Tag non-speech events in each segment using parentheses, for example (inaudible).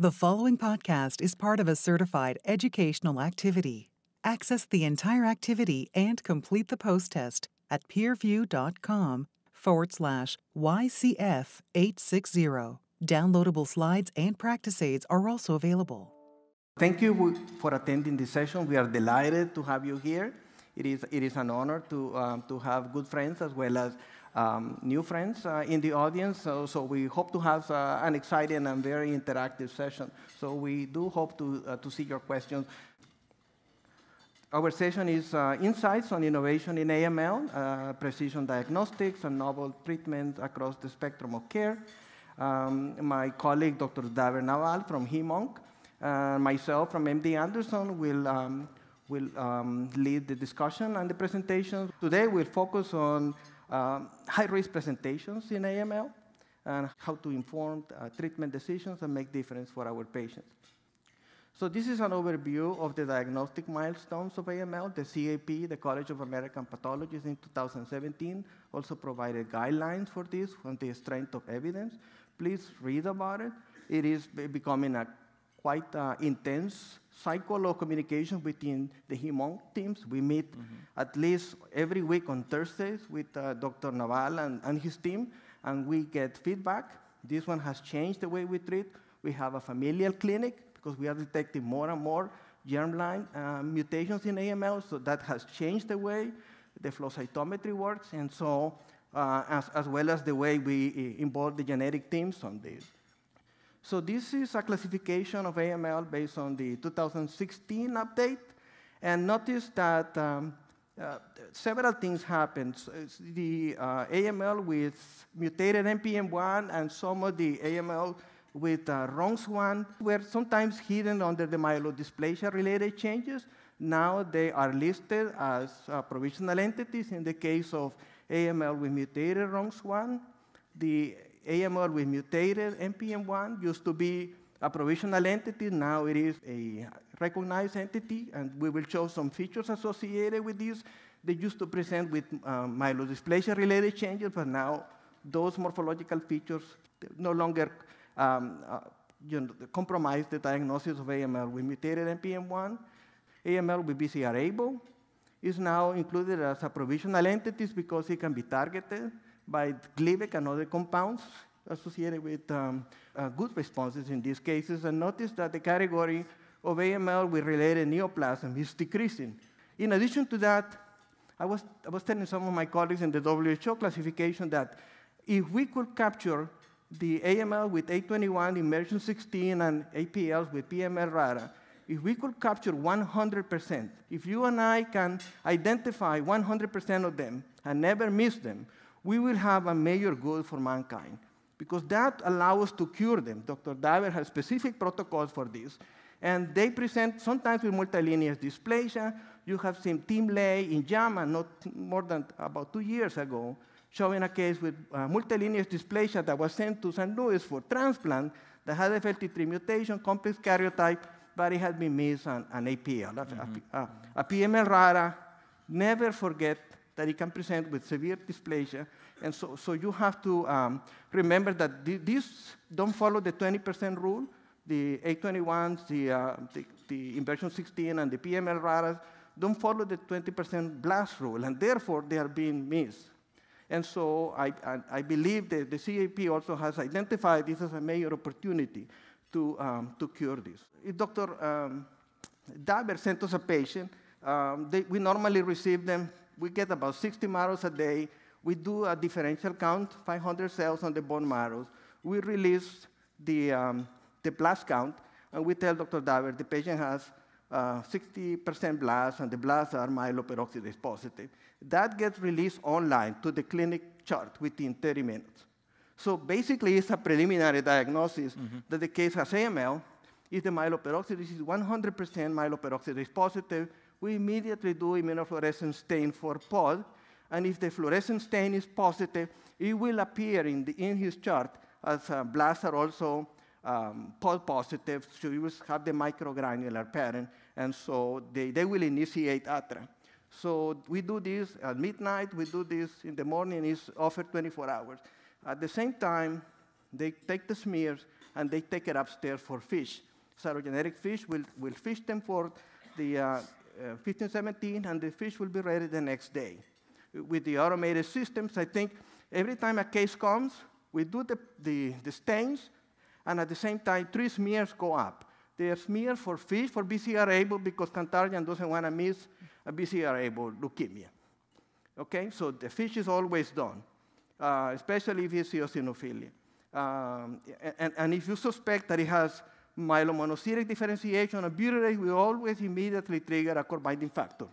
The following podcast is part of a certified educational activity. Access the entire activity and complete the post test at peerview.com forward slash YCF 860. Downloadable slides and practice aids are also available. Thank you for attending this session. We are delighted to have you here. It is, it is an honor to, um, to have good friends as well as um, new friends uh, in the audience. So, so, we hope to have uh, an exciting and very interactive session. So we do hope to, uh, to see your questions. Our session is uh, Insights on Innovation in AML, uh, Precision Diagnostics, and Novel Treatments Across the Spectrum of Care. Um, my colleague, Dr. Daver Naval from HemOnc, and myself from MD Anderson will, um, will um, lead the discussion and the presentation. Today we'll focus on um, high-risk presentations in AML, and how to inform uh, treatment decisions and make difference for our patients. So this is an overview of the diagnostic milestones of AML. The CAP, the College of American Pathologists in 2017, also provided guidelines for this on the strength of evidence. Please read about it. It is becoming a quite uh, intense cycle of communication between the HemOnc teams. We meet mm -hmm. at least every week on Thursdays with uh, Dr. Naval and, and his team, and we get feedback. This one has changed the way we treat. We have a familial clinic because we are detecting more and more germline uh, mutations in AML, so that has changed the way the flow cytometry works, and so uh, as, as well as the way we uh, involve the genetic teams on this. So this is a classification of AML based on the 2016 update. And notice that um, uh, several things happened. So the uh, AML with mutated NPM1 and some of the AML with uh, RUNX1 were sometimes hidden under the myelodysplasia-related changes. Now they are listed as uh, provisional entities. In the case of AML with mutated RUNX1, the AML with mutated NPM1 used to be a provisional entity. Now it is a recognized entity, and we will show some features associated with this. They used to present with um, myelodysplasia-related changes, but now those morphological features no longer um, uh, you know, compromise the diagnosis of AML with mutated NPM1. AML with BCR-ABL is now included as a provisional entity because it can be targeted by Gleevec and other compounds associated with um, uh, good responses in these cases. And notice that the category of AML with related neoplasm is decreasing. In addition to that, I was, I was telling some of my colleagues in the WHO classification that if we could capture the AML with 8;21, inversion 16, and APLs with PML RARA, if we could capture 100%, if you and I can identify 100% of them and never miss them, we will have a major good for mankind because that allows us to cure them. Dr. Daver has specific protocols for this. And they present sometimes with multilineage dysplasia. You have seen Tim Ley in JAMA not more than about two years ago showing a case with uh, multilineage dysplasia that was sent to St. Louis for transplant that had a FLT3 mutation, complex karyotype, but it had been missed an, an APL, mm -hmm. a, a, a PML rara. Never forget that it can present with severe dysplasia. And so, so you have to um, remember that th these don't follow the 20% rule. The 8;21s, the, uh, the, the, inversion 16, and the PML raras don't follow the 20% blast rule, and therefore they are being missed. And so I, I, I believe that the CAP also has identified this as a major opportunity to, um, to cure this. If Dr. Um, Daver sent us a patient, um, they, we normally receive them we get about 60 marrows a day. We do a differential count, 500 cells on the bone marrows. We release the, um, the blast count, and we tell Dr. Daver the patient has 60% uh, blast, and the blasts are myeloperoxidase positive. That gets released online to the clinic chart within 30 minutes. So basically, it's a preliminary diagnosis mm -hmm. that the case has AML. If the myeloperoxidase is 100% myeloperoxidase positive, we immediately do immunofluorescence stain for POD, and if the fluorescent stain is positive, it will appear in, the, in his chart as uh, blasts are also um, POD positive, so you will have the microgranular pattern, and so they, they will initiate ATRA. So we do this at midnight, we do this in the morning, it's offered 24 hours. At the same time, they take the smears and they take it upstairs for fish. Cytogenetic fish will, will fish them for the uh, uh, 15, 17, and the fish will be ready the next day. With the automated systems, I think every time a case comes, we do the, the, the stains, and at the same time, three smears go up. They are for fish, for BCR-ABL, because Kantarjian doesn't want to miss a BCR-ABL leukemia. Okay, so the fish is always done, uh, especially if it's eosinophilia. Um, and, and, if you suspect that it has myelomonocytic differentiation of butyrate, we always immediately trigger a core binding factor,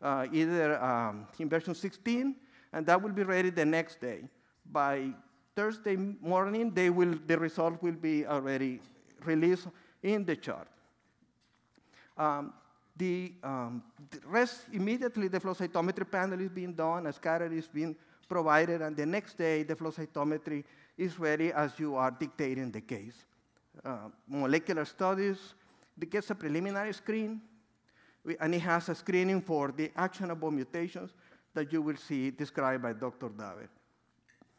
uh, either um, inversion 16, and that will be ready the next day. By Thursday morning, they will, the result will be already released in the chart. Um, the, um, the, rest, immediately the flow cytometry panel is being done, a scatter is being provided, and the next day the flow cytometry is ready as you are dictating the case. Uh, molecular studies, it gets a preliminary screen, and it has a screening for the actionable mutations that you will see described by Dr. Daver.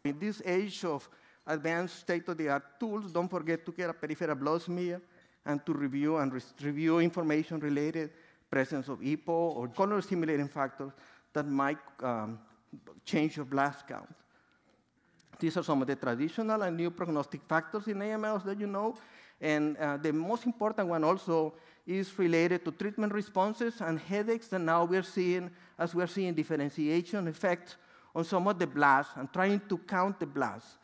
In this age of advanced state-of-the-art tools, don't forget to get a peripheral blood smear and to review and review information related presence of EPO or colony stimulating factors that might um, change your blast count. These are some of the traditional and new prognostic factors in AMLs that you know. And uh, the most important one also is related to treatment responses and headaches that now we're seeing as we're seeing differentiation effects on some of the blasts and trying to count the blasts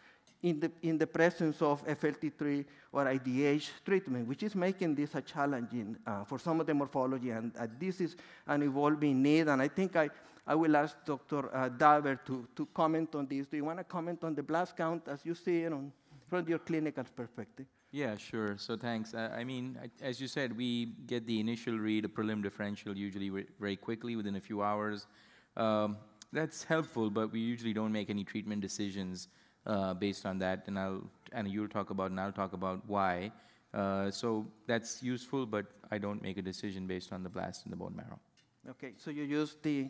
in the, in the presence of FLT3 or IDH treatment, which is making this a challenging uh, for some of the morphology. And uh, this is an evolving need. And I think I, I will ask Dr. Uh, Daver to, to comment on this. Do you want to comment on the blast count as you see it on, from your clinical perspective? Yeah, sure. So thanks. Uh, I mean, I, as you said, we get the initial read, a prelim differential, usually very quickly, within a few hours. Um, that's helpful, but we usually don't make any treatment decisions uh, based on that, and I'll and you'll talk about and I'll talk about why. Uh, so that's useful, but I don't make a decision based on the blast in the bone marrow. Okay, so you use the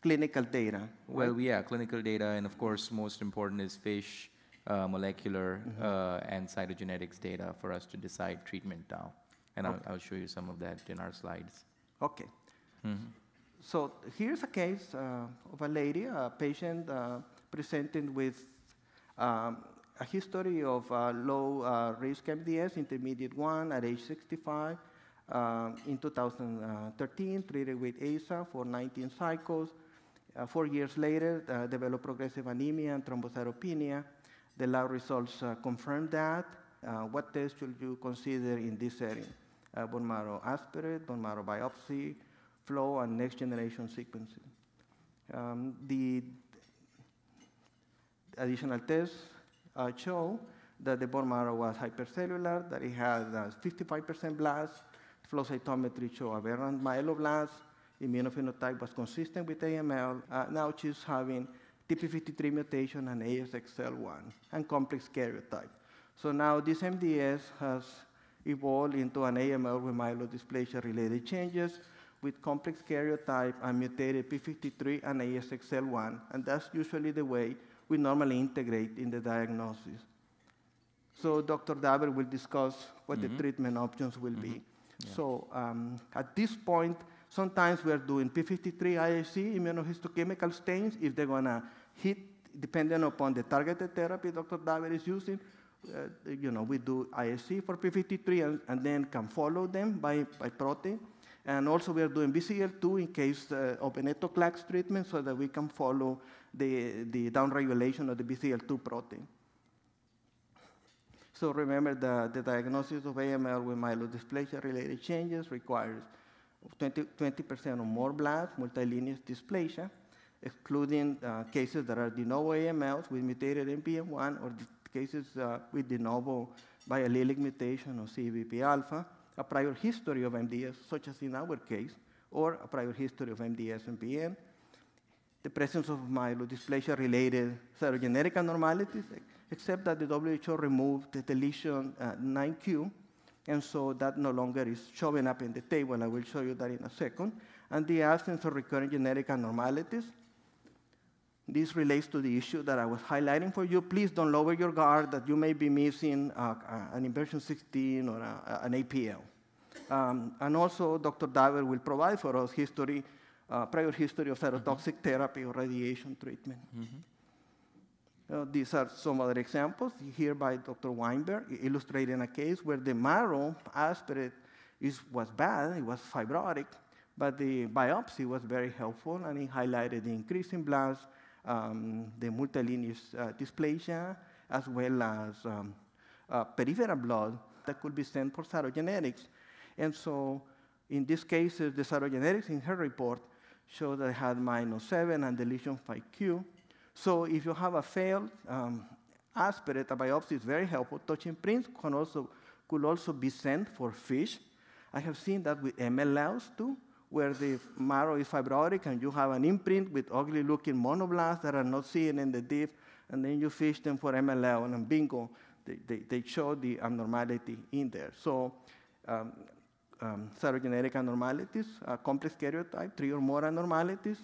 clinical data. Well, yeah, clinical data, and of course, most important is fish, uh, molecular, mm-hmm. uh, and cytogenetics data for us to decide treatment now. And okay. I'll, I'll, show you some of that in our slides. Okay. Mm-hmm. So here's a case uh, of a lady, a patient uh, presenting with um, a history of uh, low uh, risk MDS, intermediate one at age 65. Um, in 2013, treated with AZA for 19 cycles. Uh, four years later, uh, developed progressive anemia and thrombocytopenia. The lab results uh, confirmed that. Uh, what tests should you consider in this setting? bone marrow aspirate, bone marrow biopsy, flow, and next generation sequencing. Um, the additional tests uh, show that the bone marrow was hypercellular, that it had 55% blasts, flow cytometry showed aberrant myeloblasts, immunophenotype was consistent with AML. Uh, now she's having TP53 mutation and ASXL1 and complex karyotype. So now this MDS has evolved into an AML with myelodysplasia-related changes with complex karyotype and mutated P53 and ASXL1, and that's usually the way we normally integrate in the diagnosis. So Dr. Daver will discuss what mm -hmm. the mm-hmm. treatment options will mm -hmm. be. Mm-hmm. Yeah. So um, at this point, sometimes we are doing P53 IHC immunohistochemical stains if they're to hit, depending upon the targeted therapy Dr. Daver is using. Uh, you know, we do IHC for P53 and, and, then can follow them by, by protein. And also we are doing BCL2 in case uh, of venetoclax treatment so that we can follow the, the downregulation of the BCL2 protein. So remember that the diagnosis of AML with myelodysplasia-related changes requires 20, 20% or more blast, multilineage dysplasia, excluding uh, cases that are de novo AMLs with mutated NPM1 or cases uh, with de novo biallelic mutation or CEBP alpha, a prior history of MDS, such as in our case, or a prior history of MDS and PN, the presence of myelodysplasia-related cytogenetic abnormalities, except that the WHO removed the deletion uh, 9q, and so that no longer is showing up in the table. I will show you that in a second. and the absence of recurrent genetic abnormalities. This relates to the issue that I was highlighting for you. Please don't lower your guard that you may be missing uh, uh, an inversion 16 or a, an APL. Um, and also, Dr. Daver will provide for us history, uh, prior history of cytotoxic mm -hmm. therapy or radiation treatment. Mm -hmm. Uh, these are some other examples here by Dr. Weinberg, illustrating a case where the marrow aspirate is, was bad, it was fibrotic, but the biopsy was very helpful, and it highlighted the increase in blast, um, the multilineage uh, dysplasia, as well as um, uh, peripheral blood that could be sent for cytogenetics. And so in these cases, the cytogenetics in her report showed that I had minus 7 and deletion 5q. So if you have a failed um, aspirate, a biopsy is very helpful. Touching prints can also, could also be sent for FISH. I have seen that with MLLs too, where the marrow is fibrotic and you have an imprint with ugly looking monoblasts that are not seen in the diff, and then you fish them for MLL, and bingo, they, they, they show the abnormality in there. So um, um, cytogenetic abnormalities, a complex karyotype, three or more abnormalities.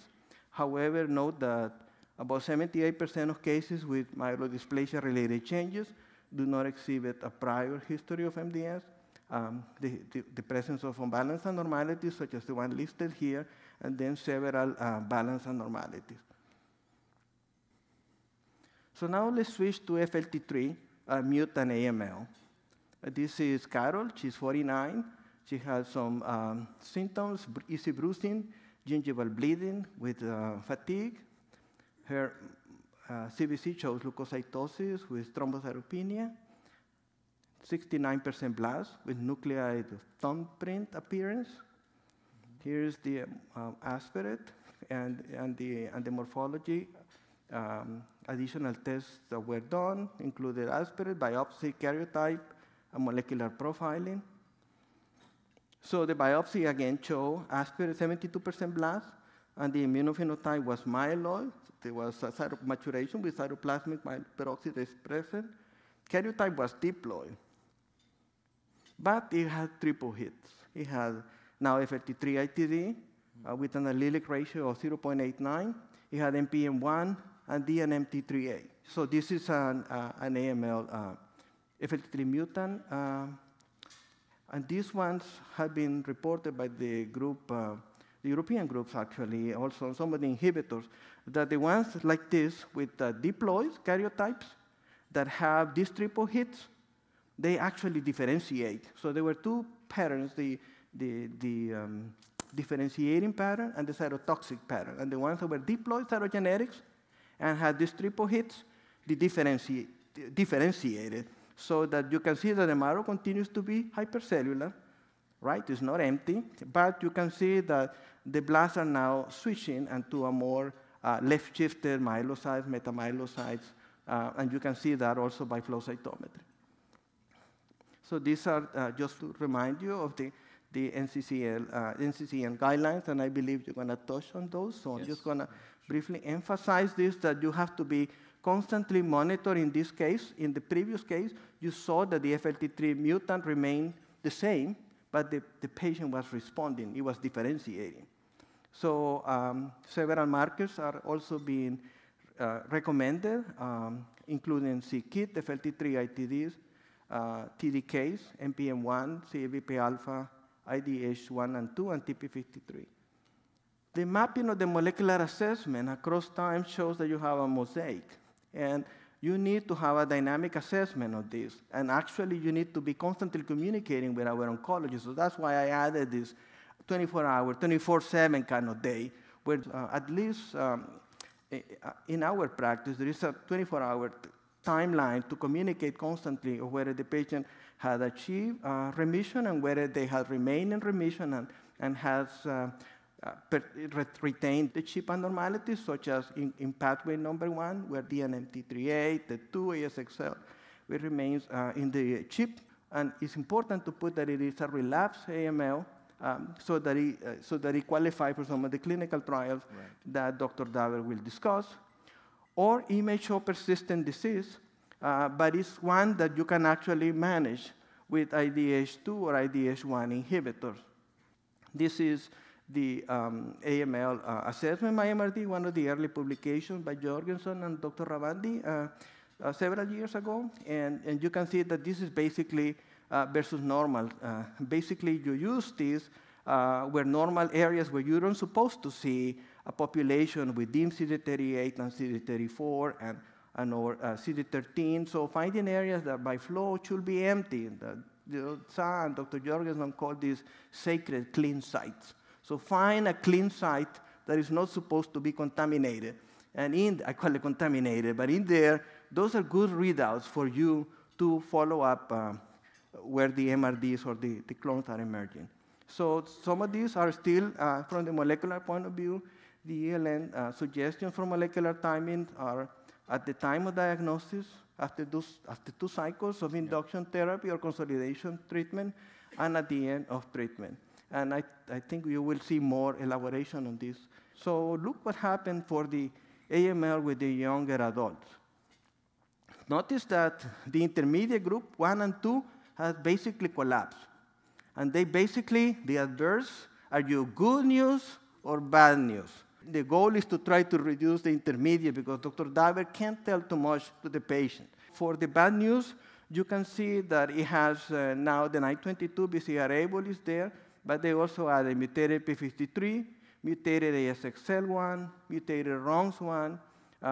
However, note that about 78% of cases with myelodysplasia-related changes do not exhibit a prior history of MDS. Um, the, the, the, presence of unbalanced abnormalities, such as the one listed here, and then several uh, balanced abnormalities. So now let's switch to FLT3 uh, mutant AML. Uh, this is Carol, she's 49. She has some um, symptoms, easy bruising, gingival bleeding with uh, fatigue, her uh, CBC shows leukocytosis with thrombocytopenia, 69% blast with nuclear thumbprint appearance. Here's the um, aspirate and, and, the, and the morphology. Um, additional tests that were done included aspirate, biopsy, karyotype, and molecular profiling. So the biopsy again showed aspirate 72% blast, and the immunophenotype was myeloid, there was a maturation with cytoplasmic peroxidase present. Karyotype was diploid. But it had triple hits. It had now FLT3 ITD uh, with an allelic ratio of 0.89. It had NPM1 and DNMT3A. So this is an, uh, an AML uh, FLT3 mutant. Uh, and these ones have been reported by the group uh, the European groups actually, also some of the inhibitors, that the ones like this with the diploid karyotypes that have these triple hits, they actually differentiate. So there were two patterns, the, the, the um, differentiating pattern and the cytotoxic pattern. And the ones that were diploid cytogenetics and had these triple hits, they differentiate, differentiated so that you can see that the marrow continues to be hypercellular, right? It's not empty, but you can see that the blasts are now switching into a more uh, left-shifted myelocytes, metamyelocytes, uh, and you can see that also by flow cytometry. So these are uh, just to remind you of the, the NCCL, uh, NCCN guidelines, and I believe you're going to touch on those. So yes. I'm just going to briefly emphasize this, that you have to be constantly monitoring in this case. In the previous case, you saw that the FLT3 mutant remained the same, but the, the patient was responding, it was differentiating. So um, several markers are also being uh, recommended, um, including c-KIT, FLT3 ITDs, uh, TDKs, NPM1, CEBP alpha, IDH1 and 2, and TP53. The mapping of the molecular assessment across time shows that you have a mosaic. And you need to have a dynamic assessment of this. And actually, you need to be constantly communicating with our oncologist. So that's why I added this 24 hour, 24 7 kind of day, where uh, at least um, in our practice, there is a 24 hour timeline to communicate constantly whether the patient had achieved uh, remission and whether they had remained in remission and, and has uh, uh, retained the CHIP abnormalities, such as in, in, pathway number one, where DNMT3A, the 2 ASXL, it remains uh, in the CHIP. And it's important to put that it is a relapsed AML um, so, that he, uh, so that he qualifies for some of the clinical trials right. that Dr. Daver will discuss. Or he may show persistent disease, uh, but it's one that you can actually manage with IDH2 or IDH1 inhibitors. This is the um, AML uh, assessment by MRT, one of the early publications by Jorgensen and Dr. Ravandi uh, uh, several years ago. And, and you can see that this is basically uh, versus normal. Uh, basically, you use this uh, where normal areas where you're not supposed to see a population within CD38 and CD34 and, and or CD13. So finding areas that by flow should be empty. The, the son, Dr. Jorgensen called these sacred clean sites. So find a clean site that is not supposed to be contaminated. And in, I call it contaminated, but in there, those are good readouts for you to follow up uh, where the MRDs or the, the clones are emerging. So some of these are still, uh, from the molecular point of view, the ELN uh, suggestions for molecular timing are at the time of diagnosis, after, those, after two cycles of induction yeah. therapy or consolidation treatment, and at the end of treatment. And I, I think you will see more elaboration on this. So look what happened for the AML with the younger adults. Notice that the intermediate group, one and two, has basically collapsed. And they basically, the adverse, are you good news or bad news? The goal is to try to reduce the intermediate because Dr. Daver can't tell too much to the patient. For the bad news, you can see that it has uh, now the 922 BCR-ABL is there, but they also a mutated P53, mutated ASXL1, mutated RUNX1, uh,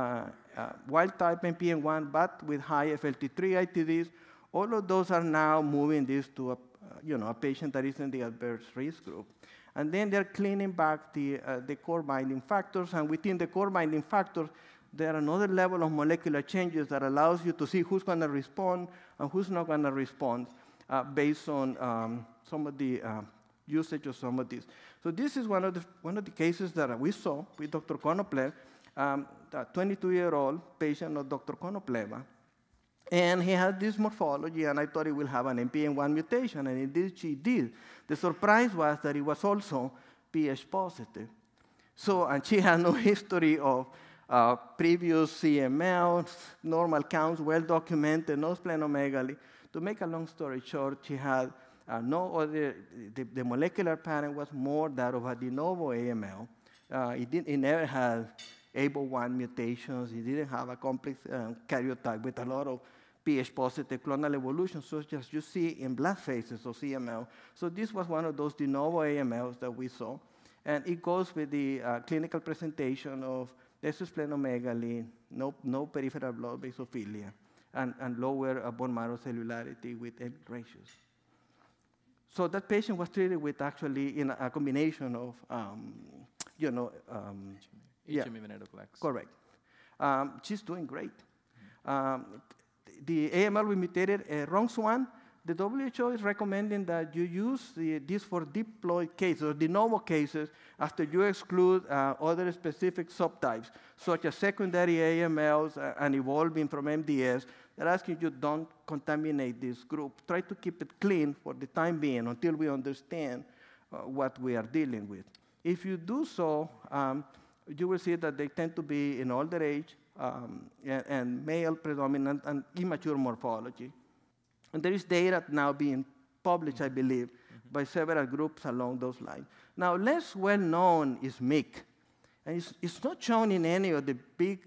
uh, wild type NPM1, but with high FLT3 ITDs. All of those are now moving this to a, you know, a patient that is in the adverse risk group. And then they're cleaning back the, uh, the core binding factors, and within the core binding factors, there are another level of molecular changes that allows you to see who's going to respond and who's not going to respond uh, based on um, some of the uh, usage of some of these. So this is one of the, one of the cases that we saw with Dr. Konoplev, um, a 22-year-old patient of Dr. Konopleva. And he had this morphology, and I thought he will have an NPM1 mutation, and indeed she did. The surprise was that he was also PH positive. So, and she had no (laughs) history of uh, previous CML, normal counts, well documented, no splenomegaly. To make a long story short, she had uh, no other, the, the, molecular pattern was more that of a de novo AML. Uh, it, did, it never had ABL1 mutations. It didn't have a complex uh, karyotype with a lot of PH positive clonal evolution, such as you see in blood phases of CML. So this was one of those de novo AMLs that we saw. And it goes with the uh, clinical presentation of esosplenomegaly, no, no peripheral blood basophilia, and, and lower uh, bone marrow cellularity with M ratios. So that patient was treated with actually in a combination of, um, you know, um, yeah, venetoclax. Correct. Um, she's doing great. Um, the AML we mutated uh, RUNX1, the WHO is recommending that you use the, this for diploid cases, or de novo cases, after you exclude uh, other specific subtypes, such as secondary AMLs uh, and evolving from MDS, they're asking you don't contaminate this group. Try to keep it clean for the time being until we understand uh, what we are dealing with. If you do so, um, you will see that they tend to be in older age um, and, and, male predominant and immature morphology. And there is data now being published, I believe, mm -hmm. by several groups along those lines. Now, less well known is MYC. And it's, it's not shown in any of the big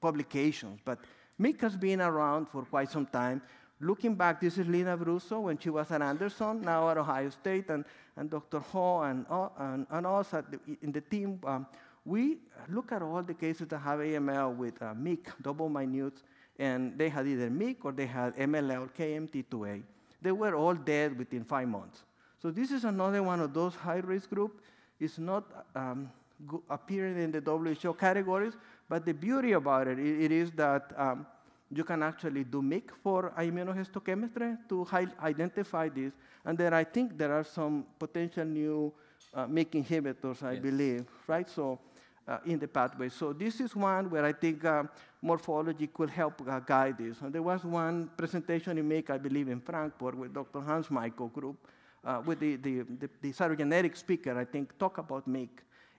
publications, but MYC has been around for quite some time. Looking back, this is Lynne Abruzzo when she was at Anderson, now at Ohio State, and, and Dr. Ho and, and, and us the, in the team. Um, we look at all the cases that have AML with uh, MYC, double minute, and they had either MYC or they had MLL, KMT2A. They were all dead within five months. So this is another one of those high-risk groups. It's not um, appearing in the WHO categories, but the beauty about it, it is that um, you can actually do MYC for immunohistochemistry to identify this. And then I think there are some potential new uh, MYC inhibitors, I yes. believe, right? So uh, in the pathway. So this is one where I think uh, morphology could help uh, guide this. And there was one presentation in MYC, I believe, in Frankfurt with Dr. Hans Michael group, uh, with the, the, the, the cytogenetic speaker, I think, talk about MYC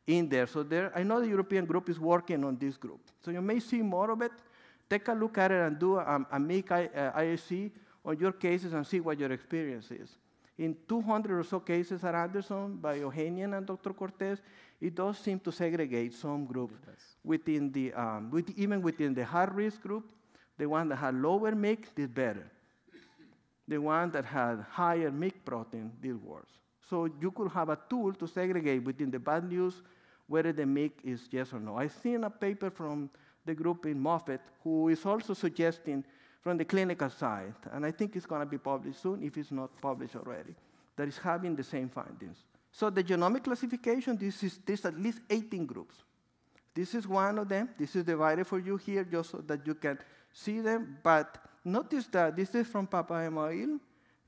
in there. So there, I know the European group is working on this group. So you may see more of it. Take a look at it and do a, a MYC uh, on your cases and see what your experience is. In 200 or so cases at Anderson by Ohanian and Dr. Cortes, it does seem to segregate some groups within the, um, with, even within the high risk group. The one that had lower MYC did better. The one that had higher MYC protein did worse. So you could have a tool to segregate within the bad news whether the MYC is yes or no. I've seen a paper from the group in Moffitt who is also suggesting from the clinical side, and I think it's going to be published soon if it's not published already, that is having the same findings. So the genomic classification, this is this at least 18 groups. This is one of them. This is divided for you here just so that you can see them. But notice that this is from Papaemmanuil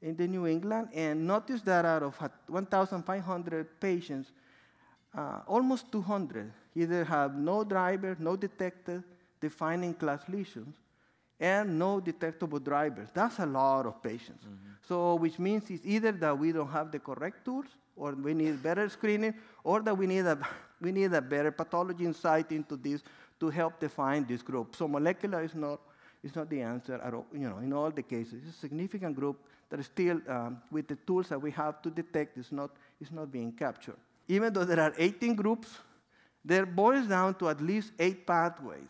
in the New England, and notice that out of 1,500 patients, uh, almost 200 either have no driver, no detected defining class lesions, and no detectable drivers. That's a lot of patients. Mm -hmm. So, which means it's either that we don't have the correct tools, or we need better screening, or that we need a, (laughs) we need a better pathology insight into this to help define this group. So molecular is not, is not the answer at all, you know, in all the cases. It's a significant group that is still, um, with the tools that we have to detect, is not, is not being captured. Even though there are 18 groups, there boils down to at least eight pathways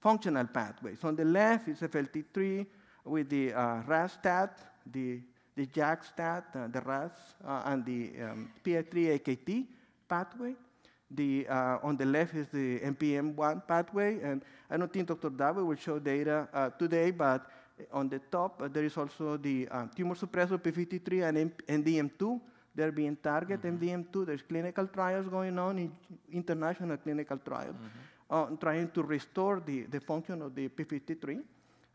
functional pathways. On the left is FLT3 with the uh, RAS-STAT, the, the JAK-STAT, uh, the RAS, uh, and the um, PI3-AKT pathway. The, uh, on the left is the NPM1 pathway, and I don't think Dr. Daver will show data uh, today, but on the top, uh, there is also the tumor suppressor P53 and MDM2. They're being targeted, mm -hmm. MDM2. There's clinical trials going on, in international clinical trials. Mm -hmm uh, trying to restore the, the function of the P53.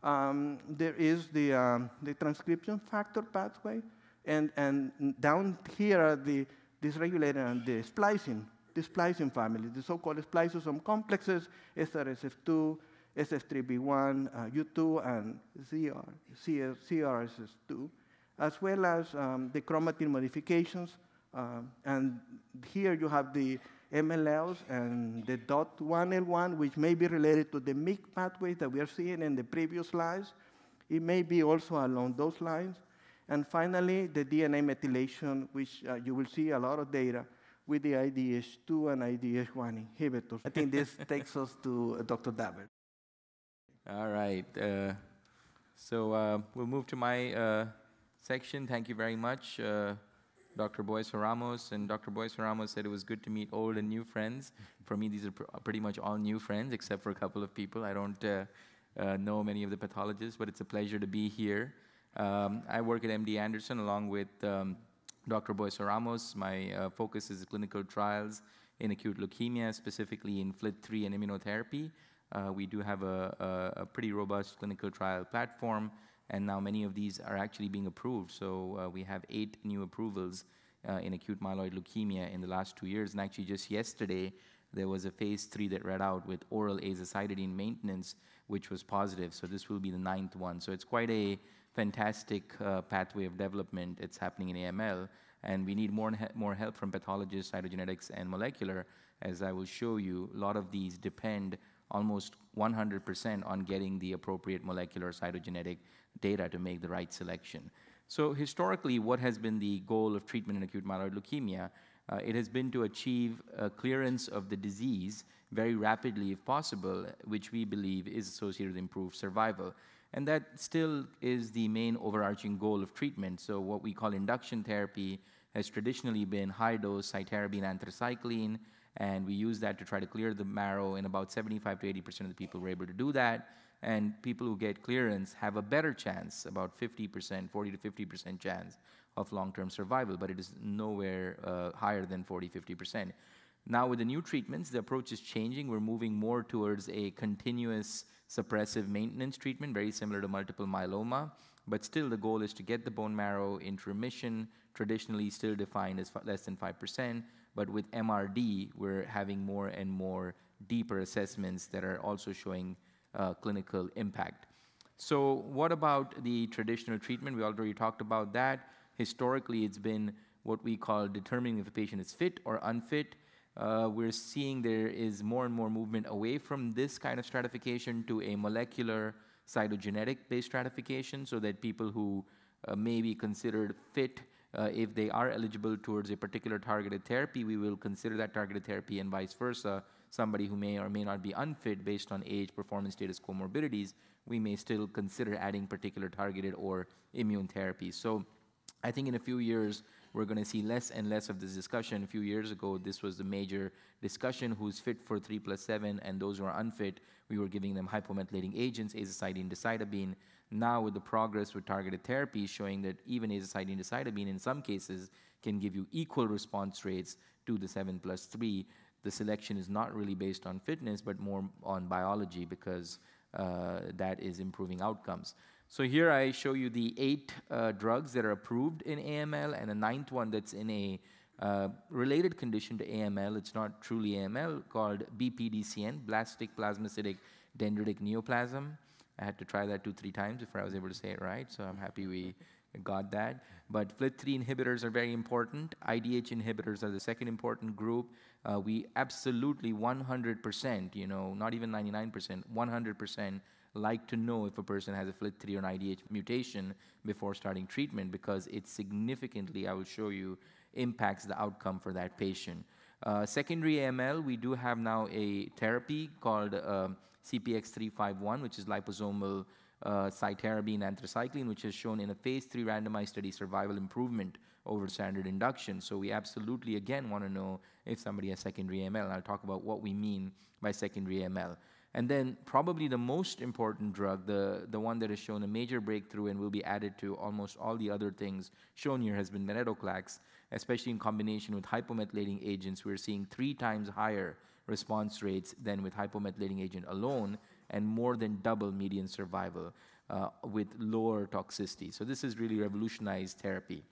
Um, there is the, um, the transcription factor pathway, and, and down here are the dysregulated and the splicing, the splicing family, the so-called spliceosome complexes, SRSF2, SF3B1, uh, U2, and CR, CR, CRSS2, as well as um, the chromatin modifications. Uh, and here you have the MLLs and the DOT1L1, which may be related to the MYC pathways that we are seeing in the previous slides. It may be also along those lines. And finally, the DNA methylation, which uh, you will see a lot of data with the IDH2 and IDH1 inhibitors. I think this (laughs) takes us to uh, Dr. Daver. All right. Uh, so uh, we'll move to my uh, section. Thank you very much. Uh, Dr. Bueso-Ramos, and Dr. Bueso-Ramos said it was good to meet old and new friends. For me, these are pr pretty much all new friends, except for a couple of people. I don't uh, uh, know many of the pathologists, but it's a pleasure to be here. Um, I work at MD Anderson along with um, Dr. Bueso-Ramos. My uh, focus is clinical trials in acute leukemia, specifically in FLT3 and immunotherapy. Uh, we do have a, a, a pretty robust clinical trial platform and now many of these are actually being approved. So uh, we have eight new approvals uh, in acute myeloid leukemia in the last two years. And actually, just yesterday, there was a phase three that read out with oral azacitidine maintenance, which was positive. So this will be the ninth one. So it's quite a fantastic uh, pathway of development. It's happening in AML. And we need more, more help from pathologists, cytogenetics, and molecular. As I will show you, a lot of these depend almost 100% on getting the appropriate molecular cytogenetic data to make the right selection. So historically, what has been the goal of treatment in acute myeloid leukemia? Uh, it has been to achieve a clearance of the disease very rapidly if possible, which we believe is associated with improved survival. And that still is the main overarching goal of treatment. So what we call induction therapy has traditionally been high-dose cytarabine anthracycline, and we use that to try to clear the marrow, and about 75 to 80% of the people were able to do that and people who get clearance have a better chance, about 50%, 40 to 50% chance of long-term survival, but it is nowhere uh, higher than 40, 50%. Now with the new treatments, the approach is changing. We're moving more towards a continuous suppressive maintenance treatment, very similar to multiple myeloma, but still the goal is to get the bone marrow into remission, traditionally still defined as less than 5%, but with MRD, we're having more and more deeper assessments that are also showing uh, clinical impact. So what about the traditional treatment? We already talked about that. Historically, it's been what we call determining if a patient is fit or unfit. Uh, we're seeing there is more and more movement away from this kind of stratification to a molecular cytogenetic based stratification so that people who uh, may be considered fit if they are eligible towards a particular targeted therapy, we will consider that targeted therapy and vice versa. Somebody who may or may not be unfit based on age, performance status, comorbidities, we may still consider adding particular targeted or immune therapies. So I think in a few years, we're going to see less and less of this discussion. A few years ago, this was the major discussion who's fit for 3 plus 7 and those who are unfit, we were giving them hypomethylating agents, azacitidine, decitabine. Now, with the progress with targeted therapies showing that even azacitidine, decitabine in some cases can give you equal response rates to the 7 plus 3, the selection is not really based on fitness, but more on biology because uh, that is improving outcomes. So here I show you the eight uh, drugs that are approved in AML and a ninth one that's in a uh, related condition to AML. It's not truly AML called BPDCN, blastic plasmacytic dendritic neoplasm. I had to try that two, three times before I was able to say it right, so I'm happy we got that. But FLT3 inhibitors are very important. IDH inhibitors are the second important group. Uh, we absolutely 100%, you know, not even 99%, 100% like to know if a person has a FLT3 or an IDH mutation before starting treatment because it significantly, I will show you, impacts the outcome for that patient. Uh, secondary AML, we do have now a therapy called uh, CPX351, which is liposomal uh, cytarabine anthracycline, which has shown in a phase three randomized study survival improvement over standard induction. So we absolutely, again, want to know if somebody has secondary AML. And I'll talk about what we mean by secondary AML. And then probably the most important drug, the, the one that has shown a major breakthrough and will be added to almost all the other things shown here has been venetoclax, especially in combination with hypomethylating agents. We're seeing three times higher response rates than with hypomethylating agent alone and more than double median survival uh, with lower toxicity. So this is really revolutionized therapy.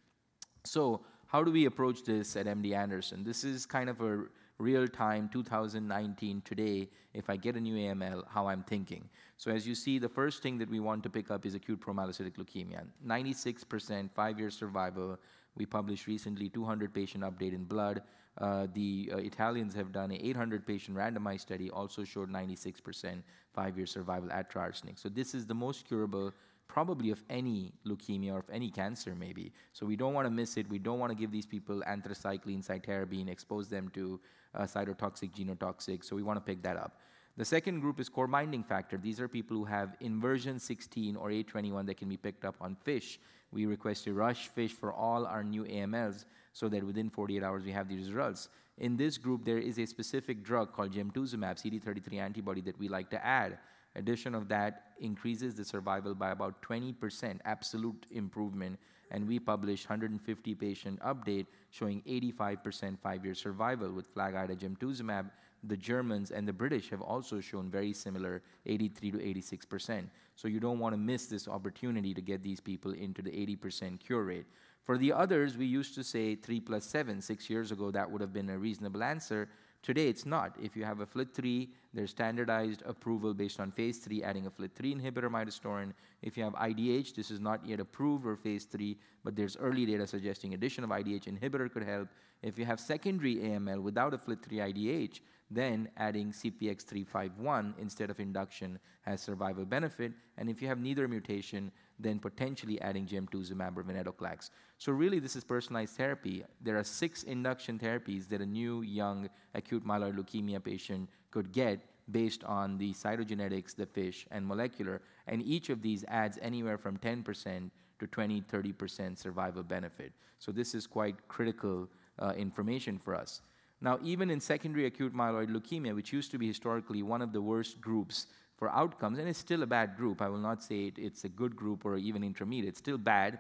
So how do we approach this at MD Anderson? This is kind of a real time 2019 today if I get a new AML, how I'm thinking. So as you see, the first thing that we want to pick up is acute promyelocytic leukemia. 96% five-year survival. We published recently 200 patient update in blood. Uh, the uh, Italians have done an 800 patient randomized study, also showed 96% five-year survival ATRA arsenic. So this is the most curable probably of any leukemia or of any cancer maybe. So we don't want to miss it. We don't want to give these people anthracycline, cytarabine, expose them to uh, cytotoxic, genotoxic. So we want to pick that up. The second group is core binding factor. These are people who have inversion 16 or 8;21 that can be picked up on FISH. We request a rush FISH for all our new AMLs so that within 48 hours we have these results. In this group, there is a specific drug called gemtuzumab, CD33 antibody that we like to add. Addition of that increases the survival by about 20%, absolute improvement. And we published 150 patient update showing 85% five-year survival with FLAG-IDA gemtuzumab. The Germans and the British have also shown very similar 83 to 86%. So you don't want to miss this opportunity to get these people into the 80% cure rate. For the others, we used to say 3 plus 7. Six years ago, that would have been a reasonable answer. Today, it's not. If you have a FLT3, there's standardized approval based on phase 3, adding a FLT3 inhibitor, midostaurin. If you have IDH, this is not yet approved for phase 3, but there's early data suggesting addition of IDH inhibitor could help. If you have secondary AML without a FLT3 IDH, then adding CPX351 instead of induction has survival benefit. And if you have neither mutation, then potentially adding gemtuzumab or venetoclax. So really, this is personalized therapy. There are six induction therapies that a new, young, acute myeloid leukemia patient could get based on the cytogenetics, the fish, and molecular. And each of these adds anywhere from 10% to 20, 30% survival benefit. So this is quite critical uh, information for us. Now, even in secondary acute myeloid leukemia, which used to be historically one of the worst groups for outcomes, and it's still a bad group. I will not say it, it's a good group or even intermediate. It's still bad,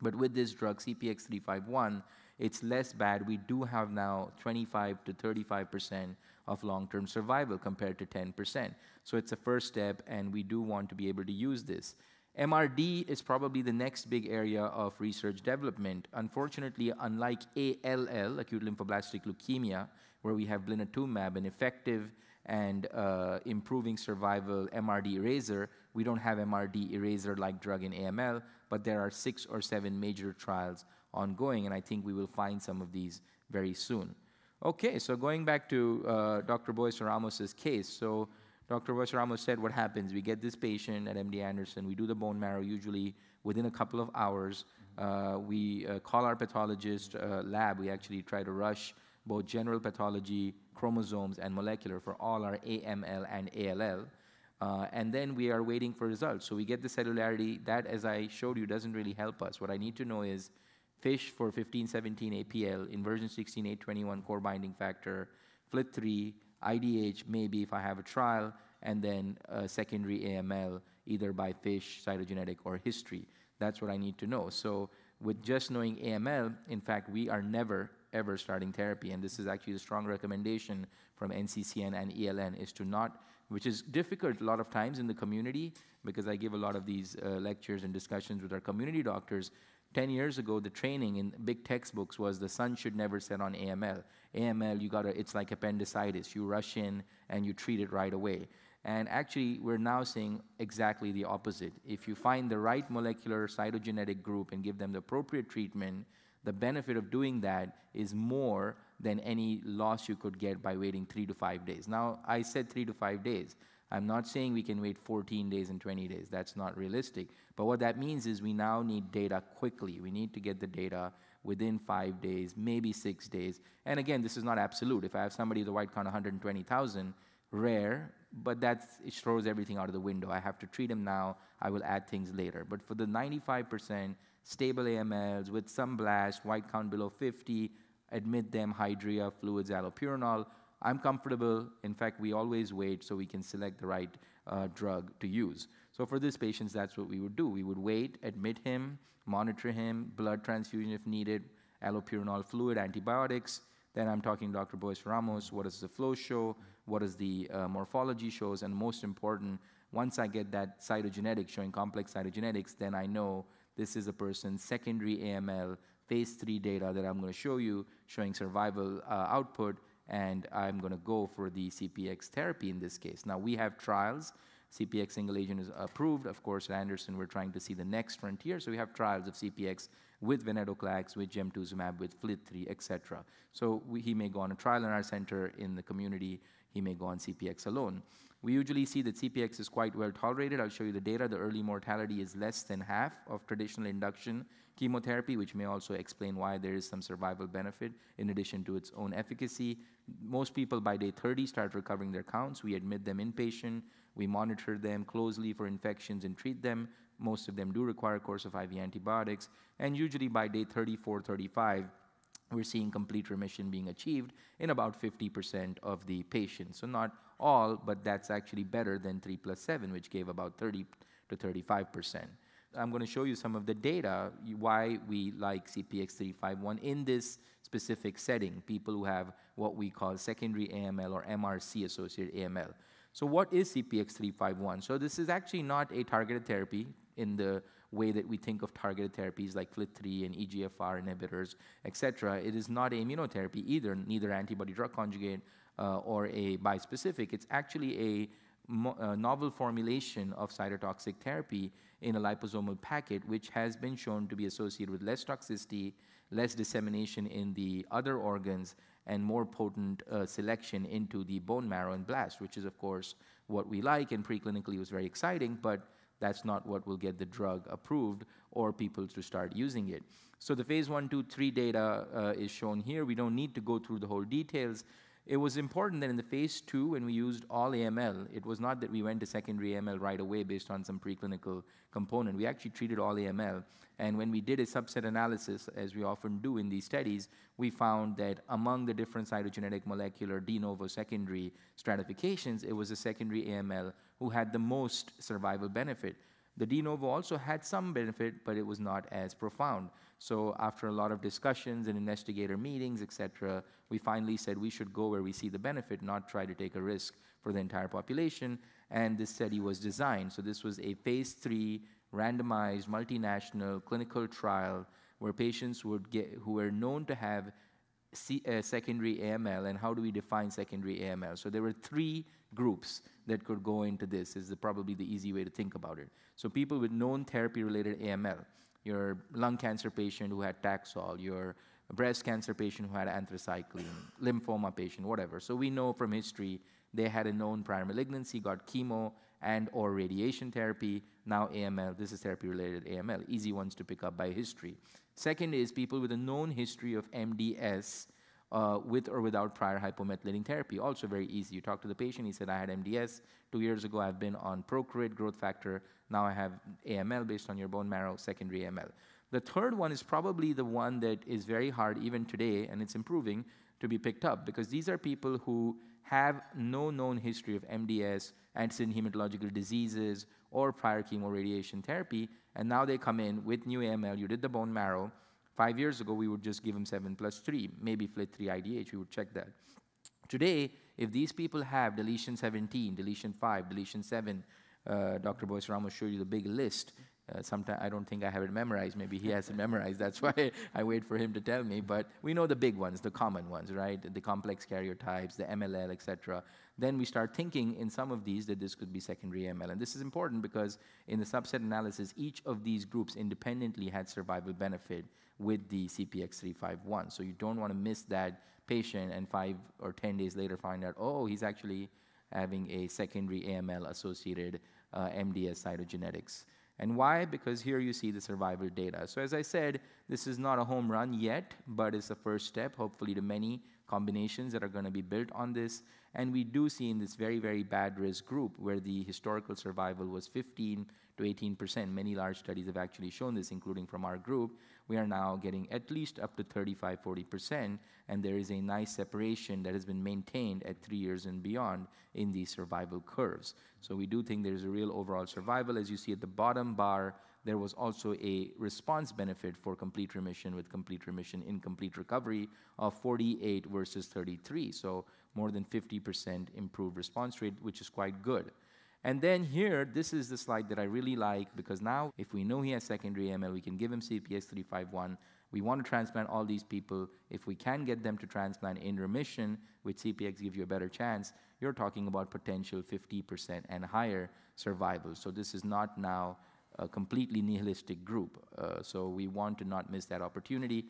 but with this drug, CPX351, it's less bad. We do have now 25 to 35% of long-term survival compared to 10%. So it's a first step, and we do want to be able to use this. MRD is probably the next big area of research development. Unfortunately, unlike ALL, acute lymphoblastic leukemia, where we have blinatumomab, an effective and uh, improving survival MRD eraser. We don't have MRD eraser-like drug in AML, but there are six or seven major trials ongoing, and I think we will find some of these very soon. Okay, so going back to uh, Dr. Bueso-Ramos's case, so Dr. Bueso-Ramos said what happens. We get this patient at MD Anderson, we do the bone marrow usually within a couple of hours. Uh, we uh, call our pathologist uh, lab. We actually try to rush both general pathology, chromosomes, and molecular for all our AML and ALL. Uh, and then we are waiting for results. So we get the cellularity. That, as I showed you, doesn't really help us. What I need to know is FISH for 1517 APL, inversion 16821 core binding factor, FLT3, IDH, maybe if I have a trial, and then secondary AML, either by FISH, cytogenetic, or history. That's what I need to know. So with just knowing AML, in fact, we are never, ever starting therapy. And this is actually a strong recommendation from NCCN and ELN is to not, which is difficult a lot of times in the community because I give a lot of these uh, lectures and discussions with our community doctors. 10 years ago, the training in big textbooks was the sun should never set on AML. AML, you gotta, it's like appendicitis. You rush in and you treat it right away. And actually, we're now seeing exactly the opposite. If you find the right molecular cytogenetic group and give them the appropriate treatment, the benefit of doing that is more than any loss you could get by waiting three to five days. Now, I said three to five days. I'm not saying we can wait 14 days and 20 days. That's not realistic. But what that means is we now need data quickly. We need to get the data within five days, maybe six days. And again, this is not absolute. If I have somebody with a white count 120,000, rare, but that throws everything out of the window. I have to treat them now. I will add things later. But for the 95% stable AMLs with some blast, white count below 50, admit them, hydrea, fluids, allopurinol, I'm comfortable. In fact, we always wait so we can select the right uh, drug to use. So for these patients, that's what we would do. We would wait, admit him, monitor him, blood transfusion if needed, allopurinol fluid, antibiotics. Then I'm talking Dr. Bueso-Ramos, what does the flow show? what does the uh, morphology shows, and most important, once I get that cytogenetics showing complex cytogenetics, then I know this is a person's secondary AML phase three data that I'm going to show you showing survival uh, output, and I'm going to go for the CPX therapy in this case. Now, we have trials. CPX single agent is approved. Of course, at Anderson, we're trying to see the next frontier. So we have trials of CPX with venetoclax, with gemtuzumab, with FLT3, etc. So we, he may go on a trial in our center in the community he may go on CPX alone. We usually see that CPX is quite well tolerated. I'll show you the data. The early mortality is less than half of traditional induction chemotherapy, which may also explain why there is some survival benefit in addition to its own efficacy. Most people by day 30 start recovering their counts. We admit them inpatient. We monitor them closely for infections and treat them. Most of them do require a course of IV antibiotics. And usually by day 34, 35, we're seeing complete remission being achieved in about 50% of the patients. So not all, but that's actually better than 3 plus 7, which gave about 30 to 35%. I'm going to show you some of the data, why we like CPX351 in this specific setting, people who have what we call secondary AML or MRC-associated AML. So what is CPX351? So this is actually not a targeted therapy in the way that we think of targeted therapies like FLT3 and EGFR inhibitors, etc. It is not immunotherapy either, neither antibody drug conjugate uh, or a bispecific. It's actually a, a novel formulation of cytotoxic therapy in a liposomal packet, which has been shown to be associated with less toxicity, less dissemination in the other organs, and more potent uh, selection into the bone marrow and blast, which is, of course, what we like, and preclinically was very exciting, but that's not what will get the drug approved or people to start using it. So the phase one, two, three data uh, is shown here. We don't need to go through the whole details. It was important that in the phase two, when we used all AML, it was not that we went to secondary AML right away based on some preclinical component. We actually treated all AML. And when we did a subset analysis, as we often do in these studies, we found that among the different cytogenetic molecular de novo secondary stratifications, it was the secondary AML who had the most survival benefit. The de novo also had some benefit, but it was not as profound. So after a lot of discussions and investigator meetings, etc., we finally said we should go where we see the benefit, not try to take a risk for the entire population. And this study was designed. So this was a phase three randomized multinational clinical trial where patients would get who were known to have C, uh, secondary AML. And how do we define secondary AML? So there were three groups that could go into this. Is the, probably the easy way to think about it. So people with known therapy-related AML your lung cancer patient who had Taxol, your breast cancer patient who had anthracycline, lymphoma patient, whatever. So we know from history They had a known prior malignancy, got chemo and or radiation therapy. Now AML, this is therapy-related AML, easy ones to pick up by history. Second is people with a known history of MDS uh, with or without prior hypomethylating therapy. Also very easy. You talk to the patient, he said, I had MDS. Two years ago, I've been on Procrit, growth factor. Now I have AML based on your bone marrow, secondary AML. The third one is probably the one that is very hard even today, and it's improving, to be picked up because these are people who have no known history of MDS, antecedent hematological diseases, or prior chemoradiation therapy, and now they come in with new AML. You did the bone marrow, Five years ago, we would just give them 7 plus 3, maybe FLT3 IDH, we would check that. Today, if these people have deletion 17, deletion 5, deletion 7, uh, Dr. Bueso-Ramos showed you the big list. Uh, Sometimes I don't think I have it memorized. Maybe he has it memorized. That's (laughs) why I wait for him to tell me. But we know the big ones, the common ones, right? The complex karyotypes, the MLL, etc. Then we start thinking in some of these that this could be secondary AML. And this is important because in the subset analysis, each of these groups independently had survival benefit with the CPX351. So you don't want to miss that patient and five or 10 days later find out, oh, he's actually having a secondary AML associated uh, MDS cytogenetics. And why? Because here you see the survival data. So as I said, this is not a home run yet, but it's the first step, hopefully to many combinations that are going to be built on this. And we do see in this very, very bad risk group where the historical survival was 15 to 18%. Many large studies have actually shown this, including from our group. We are now getting at least up to 35, 40%, and there is a nice separation that has been maintained at three years and beyond in these survival curves. So we do think there's a real overall survival. As you see at the bottom bar, there was also a response benefit for complete remission with complete remission in complete recovery of 48 versus 33. So more than 50% improved response rate, which is quite good. And then here, this is the slide that I really like because now if we know he has secondary AML, we can give him CPX351. We want to transplant all these people. If we can get them to transplant in remission, with CPX give you a better chance, you're talking about potential 50% and higher survival. So this is not now a completely nihilistic group. Uh, so we want to not miss that opportunity.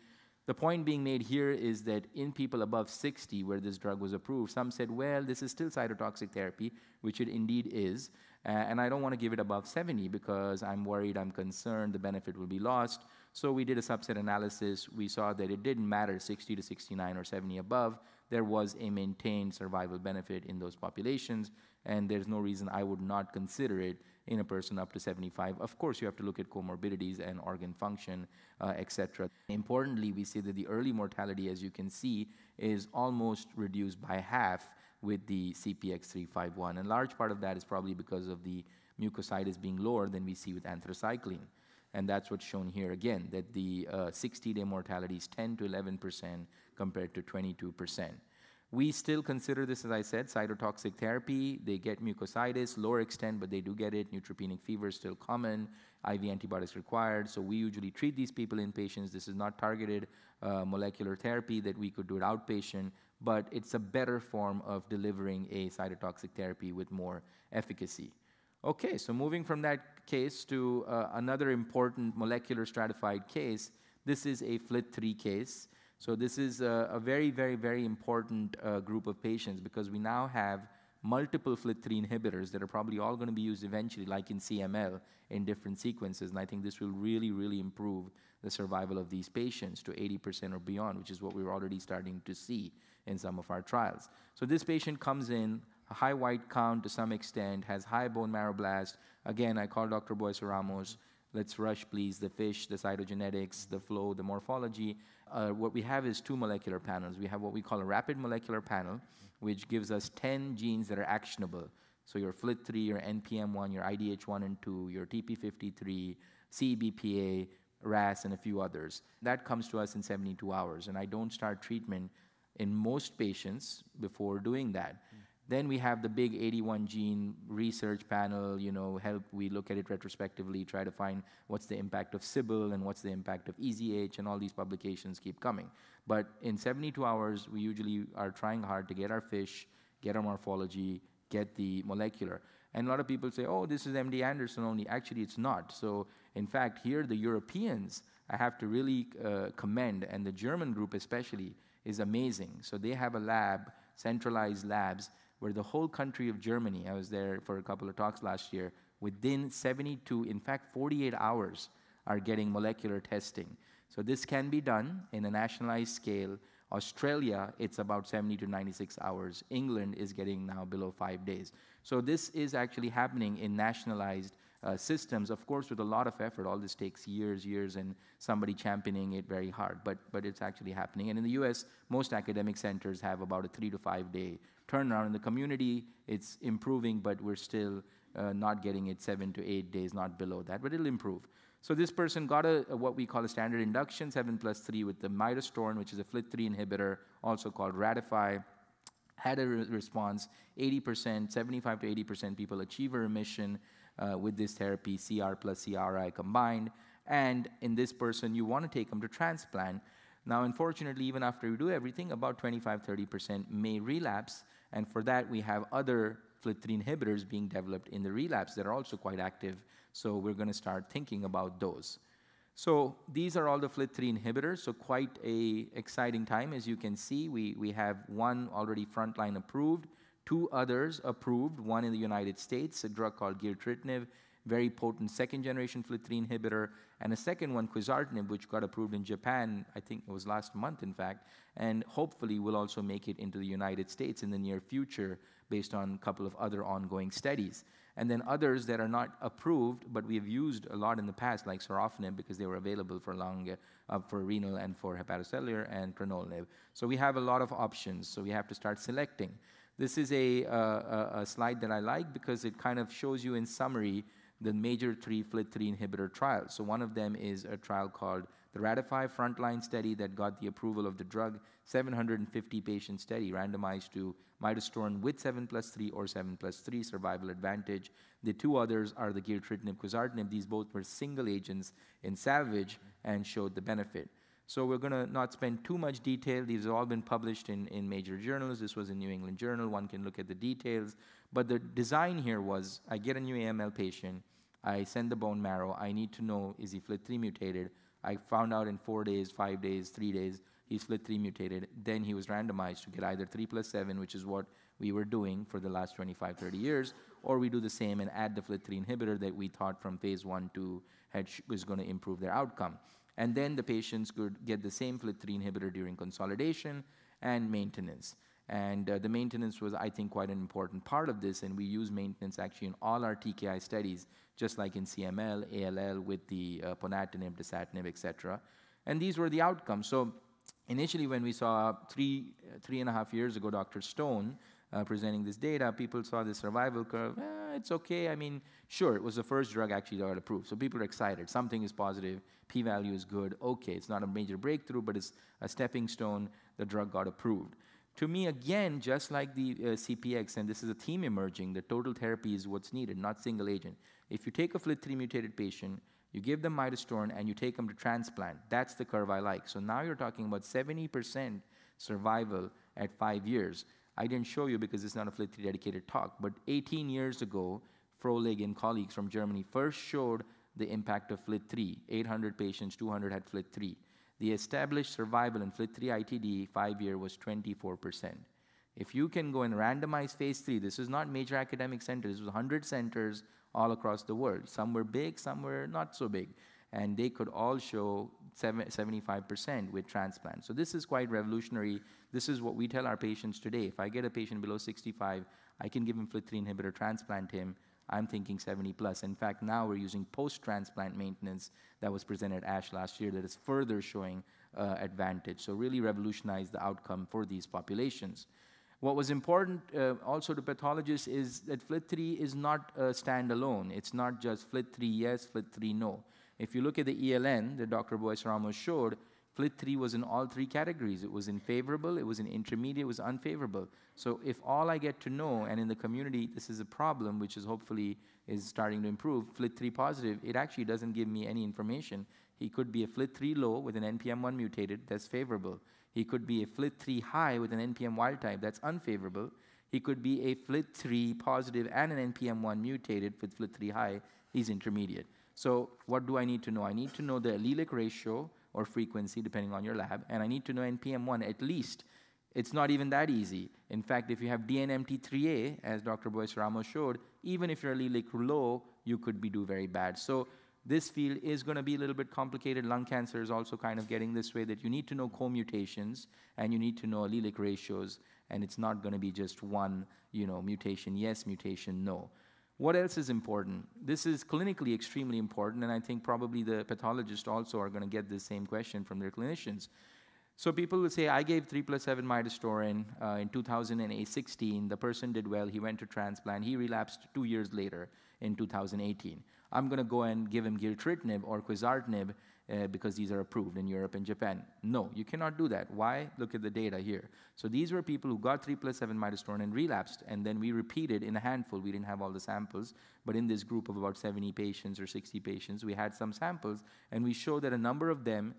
The point being made here is that in people above 60, where this drug was approved, some said, well, this is still cytotoxic therapy, which it indeed is, uh, and I don't want to give it above 70 because I'm worried, I'm concerned the benefit will be lost. So we did a subset analysis. We saw that it didn't matter 60 to 69 or 70 above. There was a maintained survival benefit in those populations, and there's no reason I would not consider it in a person up to 75. Of course, you have to look at comorbidities and organ function, uh, etc. Importantly, we see that the early mortality, as you can see, is almost reduced by half with the CPX351. And large part of that is probably because of the mucositis being lower than we see with anthracycline. And that's what's shown here again, that the 60-day uh, mortality is 10 to 11% compared to 22%. We still consider this, as I said, cytotoxic therapy. They get mucositis, lower extent, but they do get it. Neutropenic fever is still common. IV antibiotics required. So we usually treat these people in patients. This is not targeted uh, molecular therapy that we could do it outpatient, but it's a better form of delivering a cytotoxic therapy with more efficacy. Okay, so moving from that case to uh, another important molecular stratified case, this is a FLT3 case. So this is a, a very, very, very important uh, group of patients because we now have multiple FLT3 inhibitors that are probably all going to be used eventually, like in CML, in different sequences. And I think this will really, really improve the survival of these patients to 80% or beyond, which is what we're already starting to see in some of our trials. So this patient comes in, a high white count to some extent, has high bone marrow blast. Again, I call Dr. Bueso-Ramos. Let's rush, please, the FISH, the cytogenetics, the flow, the morphology. Uh, what we have is two molecular panels. We have what we call a rapid molecular panel, which gives us 10 genes that are actionable. So your FLT3, your NPM1, your IDH1 and 2, your TP53, CBPA, RAS, and a few others. That comes to us in 72 hours, and I don't start treatment in most patients before doing that. Then we have the big 81 gene research panel, you know, help, we look at it retrospectively, try to find what's the impact of CBL and what's the impact of EZH, and all these publications keep coming. But in 72 hours, we usually are trying hard to get our fish, get our morphology, get the molecular. And a lot of people say, oh, this is MD Anderson only. Actually, it's not. So, in fact, here the Europeans, I have to really uh, commend, and the German group especially, is amazing. So they have a lab, centralized labs, where the whole country of Germany, I was there for a couple of talks last year, within 72, in fact, 48 hours, are getting molecular testing. So this can be done in a nationalized scale. Australia, it's about 70 to 96 hours. England is getting now below five days. So this is actually happening in nationalized uh, systems, of course, with a lot of effort. All this takes years, years, and somebody championing it very hard. But but it's actually happening. And in the U.S., most academic centers have about a three to five day turnaround. In the community, it's improving, but we're still uh, not getting it seven to eight days, not below that. But it'll improve. So this person got a, a, what we call a standard induction, 7 plus 3, with the midostaurin, which is a FLT3 inhibitor, also called Ratify, had a re response. 80%, 75 to 80% people achieve a remission Uh, with this therapy, CR plus CRI combined. And in this person, you want to take them to transplant. Now, unfortunately, even after you do everything, about 25 30% may relapse. And for that, we have other FLT3 inhibitors being developed in the relapse that are also quite active. So we're going to start thinking about those. So these are all the FLT3 inhibitors, so quite a exciting time. As you can see, we, we have one already frontline approved, two others approved, one in the United States, a drug called gilteritinib, very potent second generation FLT3 inhibitor, and a second one, quizartinib, which got approved in Japan, I think it was last month, in fact, and hopefully will also make it into the United States in the near future based on a couple of other ongoing studies. And then others that are not approved, but we have used a lot in the past, like sorafenib, because they were available for lung, uh, for renal and for hepatocellular, and crenolanib. So we have a lot of options, so we have to start selecting. This is a, a, slide that I like because it kind of shows you in summary the major three FLT3 inhibitor trials. So one of them is a trial called the Ratify Frontline study that got the approval of the drug, 750 patient study randomized to midostaurin with 7 plus 3 or 7 plus 3 survival advantage. The two others are the gilteritinib, quizartinib. These both were single agents in salvage and showed the benefit. So we're going to not spend too much detail. These have all been published in, in major journals. This was in New England Journal. One can look at the details. But the design here was I get a new AML patient. I send the bone marrow. I need to know, is he FLT3 mutated? I found out in four days, five days, three days, he's FLT3 mutated. Then he was randomized to get either 3 plus 7, which is what we were doing for the last 25, 30 years, or we do the same and add the FLT3 inhibitor that we thought from phase one to had was going to improve their outcome. And then the patients could get the same FLT3 inhibitor during consolidation and maintenance. And uh, the maintenance was, I think, quite an important part of this, and we use maintenance actually in all our TKI studies, just like in CML, ALL, with the uh, ponatinib, dasatinib, et cetera. And these were the outcomes. So initially when we saw three, three and a half years ago, Dr. Stone uh, presenting this data, people saw the survival curve. Eh, it's okay. I mean, sure, it was the first drug actually that got approved. So people are excited. Something is positive. P-value is good. Okay, it's not a major breakthrough, but it's a stepping stone. The drug got approved. To me, again, just like the uh, CPX, and this is a theme emerging, the total therapy is what's needed, not single agent. If you take a FLT3 mutated patient, you give them midostaurin, and you take them to transplant. That's the curve I like. So now you're talking about 70% survival at five years. I didn't show you because it's not a FLT3 dedicated talk, but 18 years ago, Fröhling and colleagues from Germany first showed the impact of FLT3. 800 patients, 200 had FLT3. The established survival in FLT3 ITD five year was 24%. If you can go and randomize phase three, this is not major academic centers, this was 100 centers all across the world. Some were big, some were not so big. And they could all show 75% with transplant. So this is quite revolutionary. This is what we tell our patients today. If I get a patient below 65, I can give him FLT3 inhibitor, transplant him, I'm thinking 70 plus. In fact, now we're using post-transplant maintenance that was presented at ASH last year that is further showing uh, advantage. So really revolutionize the outcome for these populations. What was important uh, also to pathologists is that FLT3 is not uh, standalone. It's not just FLT3 yes, FLT3 no. If you look at the ELN that Dr. Bueso-Ramos showed, FLT3 was in all three categories. It was in favorable, it was in intermediate, it was unfavorable. So if all I get to know, and in the community this is a problem, which is hopefully is starting to improve, FLT3 positive, it actually doesn't give me any information. He could be a FLT3 low with an NPM1 mutated, that's favorable. He could be a FLT3 high with an NPM wild type, that's unfavorable. He could be a FLT3 positive and an NPM1 mutated with FLT3 high, he's intermediate. So what do I need to know? I need to know the allelic ratio or frequency, depending on your lab, and I need to know NPM1 at least It's not even that easy. In fact, if you have DNMT3A, as Dr. Bueso-Ramos showed, even if your allelic low, you could be do very bad. So this field is going to be a little bit complicated. Lung cancer is also kind of getting this way that you need to know co-mutations and you need to know allelic ratios, and it's not going to be just one, you know, mutation yes, mutation no. What else is important? This is clinically extremely important, and I think probably the pathologists also are going to get the same question from their clinicians. So people will say, I gave 3 plus 7 midostaurin uh, in 2016. The person did well. He went to transplant. He relapsed two years later in 2018. I'm going to go and give him gilteritinib or quizartinib uh, because these are approved in Europe and Japan. No, you cannot do that. Why? Look at the data here. So these were people who got 3 plus 7 midostaurin and relapsed, and then we repeated in a handful. We didn't have all the samples, but in this group of about 70 patients or 60 patients, we had some samples, and we showed that a number of them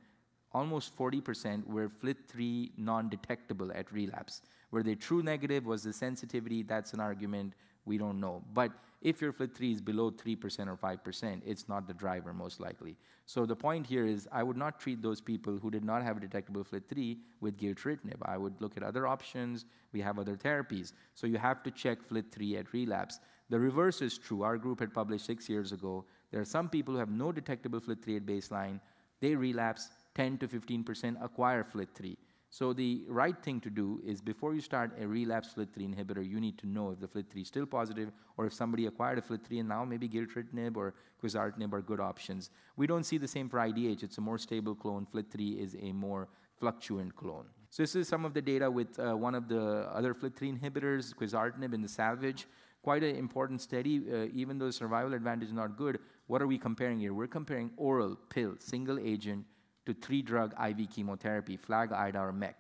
almost 40% were FLT3 non-detectable at relapse. Were they true negative? Was the sensitivity? That's an argument. We don't know. But if your FLT3 is below 3% or 5%, it's not the driver most likely. So the point here is I would not treat those people who did not have a detectable FLT3 with gilteritinib. I would look at other options. We have other therapies. So you have to check FLT3 at relapse. The reverse is true. Our group had published six years ago. There are some people who have no detectable FLT3 at baseline. They relapse, 10 to 15% acquire FLT3. So the right thing to do is before you start a relapse FLT3 inhibitor, you need to know if the FLT3 is still positive or if somebody acquired a FLT3 and now maybe gilteritinib or quizartinib are good options. We don't see the same for IDH. It's a more stable clone. FLT3 is a more fluctuant clone. So this is some of the data with uh, one of the other FLT3 inhibitors, quizartinib in the salvage. Quite an important study, uh, even though the survival advantage is not good. What are we comparing here? We're comparing oral, pill, single agent, to three drug IV chemotherapy, FLAG, IDA, or MEC.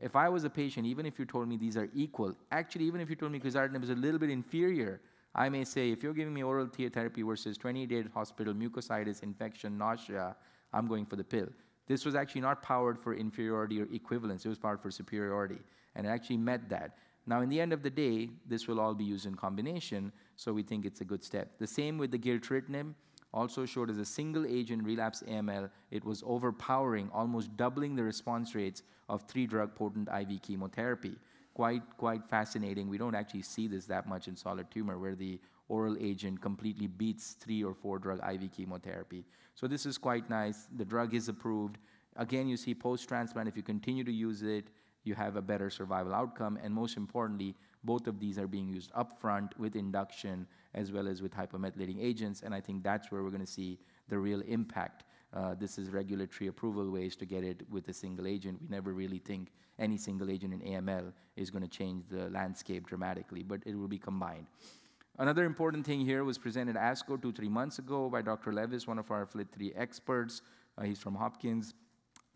If I was a patient, even if you told me these are equal, actually, even if you told me quizartinib is a little bit inferior, I may say, if you're giving me oral therapy versus 28-day hospital, mucositis, infection, nausea, I'm going for the pill. This was actually not powered for inferiority or equivalence. It was powered for superiority, and it actually met that. Now, in the end of the day, this will all be used in combination, so we think it's a good step. The same with the gilteritinib also showed as a single agent relapse AML, it was overpowering, almost doubling the response rates of three drug potent IV chemotherapy. Quite, quite fascinating. We don't actually see this that much in solid tumor where the oral agent completely beats three or four drug IV chemotherapy. So this is quite nice. The drug is approved. Again, you see post transplant, if you continue to use it, you have a better survival outcome. And most importantly, both of these are being used upfront with induction as well as with hypomethylating agents, and I think that's where we're going to see the real impact. Uh, this is regulatory approval ways to get it with a single agent. We never really think any single agent in AML is going to change the landscape dramatically, but it will be combined. Another important thing here was presented at ASCO two, three months ago by Dr. Levis, one of our FLT3 experts. Uh, he's from Hopkins,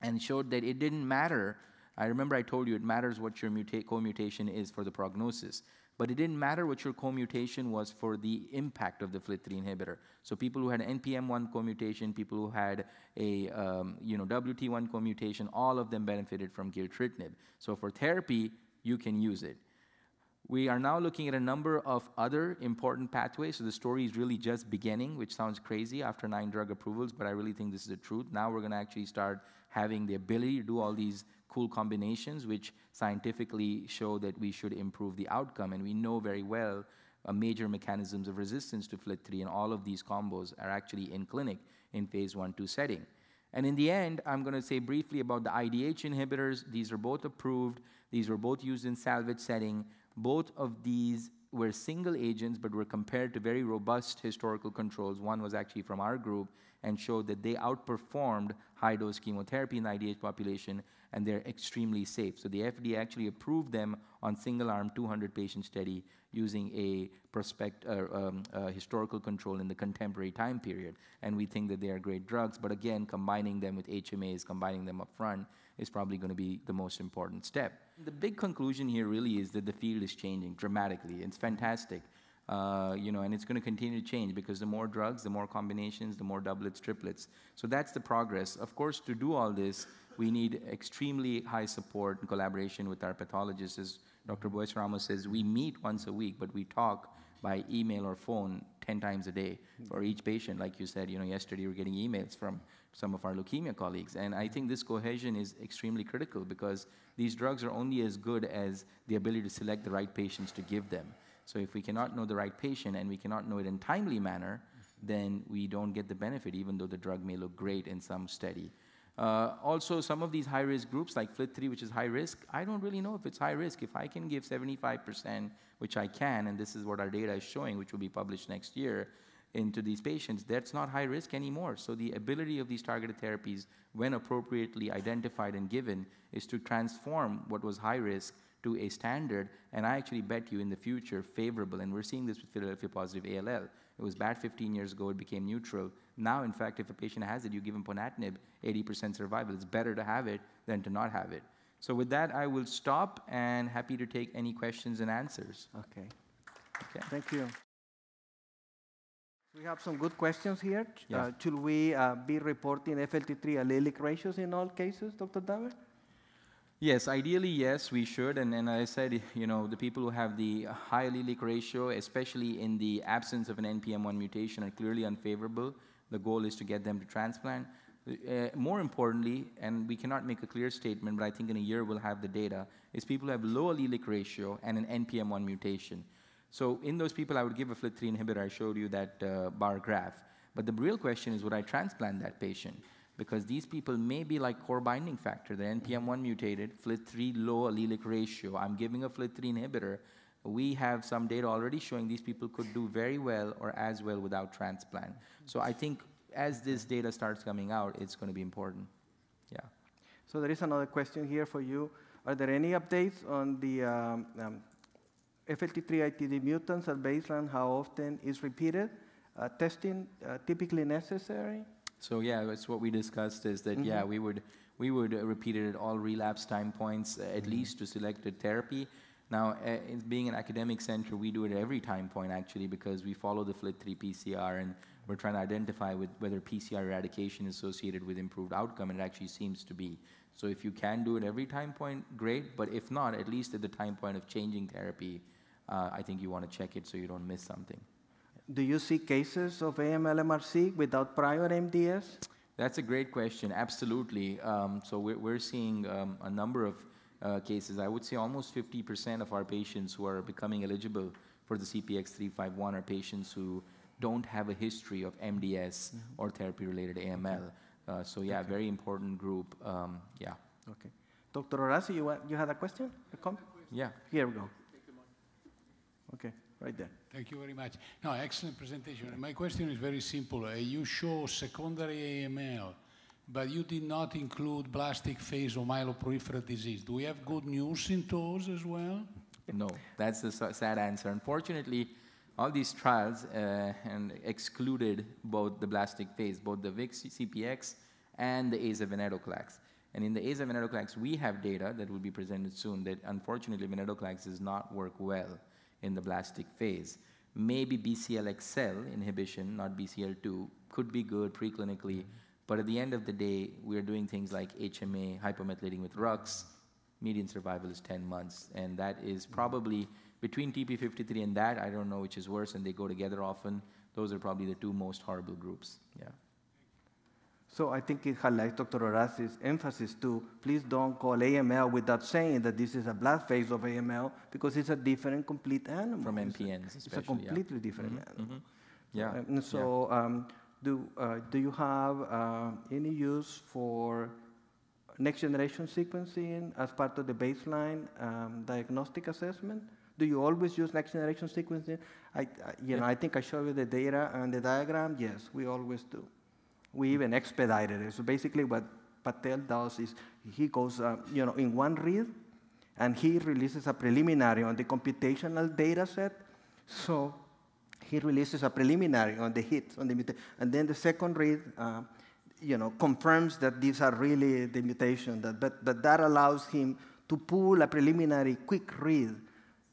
and showed that it didn't matter. I remember I told you it matters what your muta- co-mutation is for the prognosis. But it didn't matter what your co-mutation was for the impact of the FLT3 inhibitor. So people who had NPM1 co-mutation, people who had a um, you know WT1 co-mutation, all of them benefited from gilteritinib. So for therapy, you can use it. We are now looking at a number of other important pathways. So the story is really just beginning, which sounds crazy after nine drug approvals, but I really think this is the truth. Now we're going to actually start having the ability to do all these cool combinations, which scientifically show that we should improve the outcome. And we know very well uh, major mechanisms of resistance to FLT3, and all of these combos are actually in clinic in phase one, two setting. And in the end, I'm going to say briefly about the IDH inhibitors. These are both approved. These were both used in salvage setting. Both of these were single agents, but were compared to very robust historical controls. One was actually from our group and showed that they outperformed high dose chemotherapy in the IDH population and they're extremely safe. So the FDA actually approved them on single arm 200 patient study using a prospect, uh, um, uh, historical control in the contemporary time period. And we think that they are great drugs, but again, combining them with HMAs, combining them up front, is probably going to be the most important step. The big conclusion here really is that the field is changing dramatically. It's fantastic. Uh, you know, and it's going to continue to change because the more drugs, the more combinations, the more doublets, triplets. So that's the progress. Of course, to do all this, we need extremely high support and collaboration with our pathologists. As Dr. Bueso-Ramos says, we meet once a week, but we talk by email or phone 10 times a day for each patient. Like you said, you know, yesterday you were getting emails from some of our leukemia colleagues. And I think this cohesion is extremely critical because these drugs are only as good as the ability to select the right patients to give them. So if we cannot know the right patient and we cannot know it in timely manner, then we don't get the benefit, even though the drug may look great in some study. Uh, also, some of these high-risk groups, like FLT3, which is high risk, I don't really know if it's high risk. If I can give 75%, which I can, and this is what our data is showing, which will be published next year, into these patients, that's not high risk anymore. So the ability of these targeted therapies, when appropriately identified and given, is to transform what was high risk to a standard, and I actually bet you in the future favorable, and we're seeing this with Philadelphia positive ALL. It was bad 15 years ago, it became neutral. Now, in fact, if a patient has it, you give him ponatinib, 80% survival. It's better to have it than to not have it. So with that, I will stop and happy to take any questions and answers. Okay. Okay. Thank you. We have some good questions here. Yeah. Uh, should we uh, be reporting FLT3 allelic ratios in all cases, Dr. Daver? Yes, ideally, yes, we should. And, and I said, you know, the people who have the high allelic ratio, especially in the absence of an NPM1 mutation, are clearly unfavorable. The goal is to get them to transplant. Uh, more importantly, and we cannot make a clear statement, but I think in a year we'll have the data, is people who have low allelic ratio and an NPM1 mutation. So in those people, I would give a FLT3 inhibitor. I showed you that uh, bar graph. But the real question is, would I transplant that patient? Because these people may be like core binding factor, the NPM1 mutated, FLT3 low allelic ratio. I'm giving a FLT3 inhibitor. We have some data already showing these people could do very well or as well without transplant. So I think as this data starts coming out, it's going to be important. Yeah. So there is another question here for you. Are there any updates on the um, um, FLT3 ITD mutants at baseline? How often is repeated uh, testing uh, typically necessary? So yeah, that's what we discussed is that, yeah, we would, we would uh, repeat it at all relapse time points, uh, at least to selected therapy. Now, uh, being an academic center, we do it at every time point actually because we follow the FLT3 PCR and we're trying to identify with whether PCR eradication is associated with improved outcome, and it actually seems to be. So if you can do it every time point, great, but if not, at least at the time point of changing therapy, uh, I think you want to check it so you don't miss something. Do you see cases of AML-MRC without prior MDS? That's a great question. Absolutely. Um, so we're, we're seeing um, a number of uh, cases. I would say almost 50% of our patients who are becoming eligible for the CPX351 are patients who don't have a history of MDS or therapy-related AML. Uh, so yeah, very important group. Um, yeah. Okay. Dr. Horacio, you, you had a question? A comment? Yeah. Here we go. Okay, right there. Thank you very much. No, excellent presentation. My question is very simple. Uh, you show secondary AML, but you did not include blastic phase or myeloproliferative disease. Do we have good news in those as well? No, that's the sad answer. Unfortunately, all these trials uh, and excluded both the blastic phase, both the VIX CPX and the AZA venetoclax. And in the AZA venetoclax, we have data that will be presented soon that unfortunately venetoclax does not work well in the blastic phase. Maybe BCL-XL inhibition, not BCL2, could be good preclinically, but at the end of the day, we're doing things like HMA, hypomethylating with RUX, median survival is 10 months, and that is probably between TP53 and that, I don't know which is worse, and they go together often. Those are probably the two most horrible groups. Yeah. So I think it highlights Dr. Horacio's emphasis to please don't call AML without saying that this is a blast phase of AML because it's a different, complete animal. From MPNs It's a especially, yeah. completely different animal. Yeah. Um, and so, um, do, uh, do you have uh, any use for next generation sequencing as part of the baseline um, diagnostic assessment? Do you always use next generation sequencing? I, I, you know, I think I showed you the data and the diagram. Yes, we always do. We even expedited it. So basically, what Patel does is he goes, uh, you know, in one read, and he releases a preliminary on the computational data set. So he releases a preliminary on the hits, on the muta- and then the second read, uh, you know, confirms that these are really the mutation. That, but, but that allows him to pull a preliminary quick read.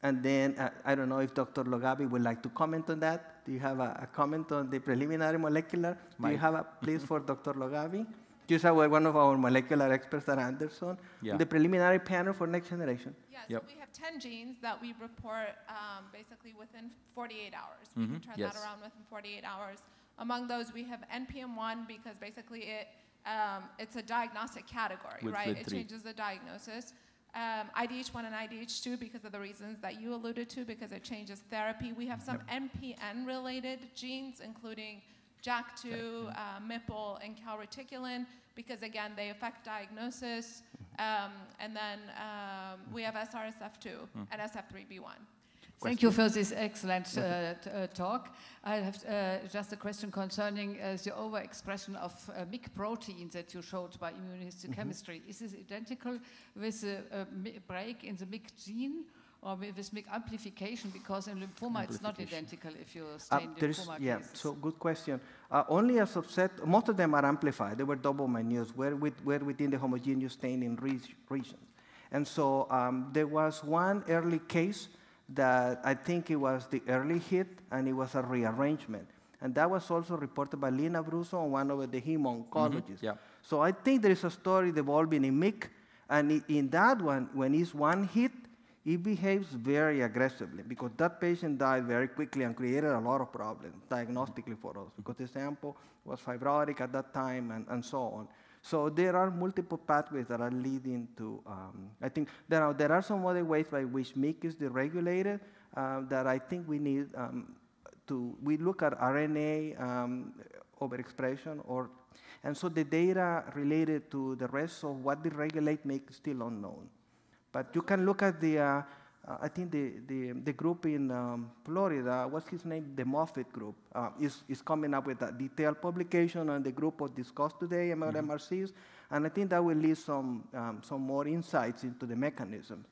And then, uh, I don't know if Dr. Loghavi would like to comment on that. Do you have a, a comment on the preliminary molecular? Do you have a please for Dr. Loghavi? Just aware, one of our molecular experts at Anderson, Yeah. the preliminary panel for next generation. Yeah, Yep. we have 10 genes that we report um, basically within 48 hours. We can turn yes. that around within 48 hours. Among those, we have NPM1 because basically it, um, it's a diagnostic category, With right? It changes the diagnosis. Um, IDH1 and IDH2 because of the reasons that you alluded to, because it changes therapy. We have some MPN-related genes, including JAK2, uh, MPL, and calreticulin, because again, they affect diagnosis. Um, and then um, we have SRSF2 and SF3B1. Thank you for this excellent uh, t- uh, talk. I have uh, just a question concerning uh, the overexpression of uh, MYC protein that you showed by immunohistochemistry. Is this identical with the uh, break in the MYC gene or wi- with MYC amplification? Because in lymphoma it's not identical if you Uh, stay in there's- yeah, cases. so good question. Uh, only a subset, most of them are amplified. They were double minutes, were, with, were within the homogeneous staining re- regions. And so um, there was one early case that I think it was the early hit, and it was a rearrangement. And that was also reported by Lynne Abruzzo, one of the hem-oncologists. yeah. So I think there is a story developing in MYC, and in that one, when it's one hit, it behaves very aggressively because that patient died very quickly and created a lot of problems diagnostically for us because the sample was fibrotic at that time and, and so on. So there are multiple pathways that are leading to, um, I think there are, there are some other ways by which MYC is deregulated uh, that I think we need um, to, we look at RNA um, overexpression or, and so the data related to the rest of what deregulate MYC is still unknown. But you can look at the, uh, uh, I think the, the, the group in um, Florida, what's his name? The Moffitt group uh, is, is coming up with a detailed publication on the group of discussed today about MRCs. And I think that will lead some, um, some more insights into the mechanisms.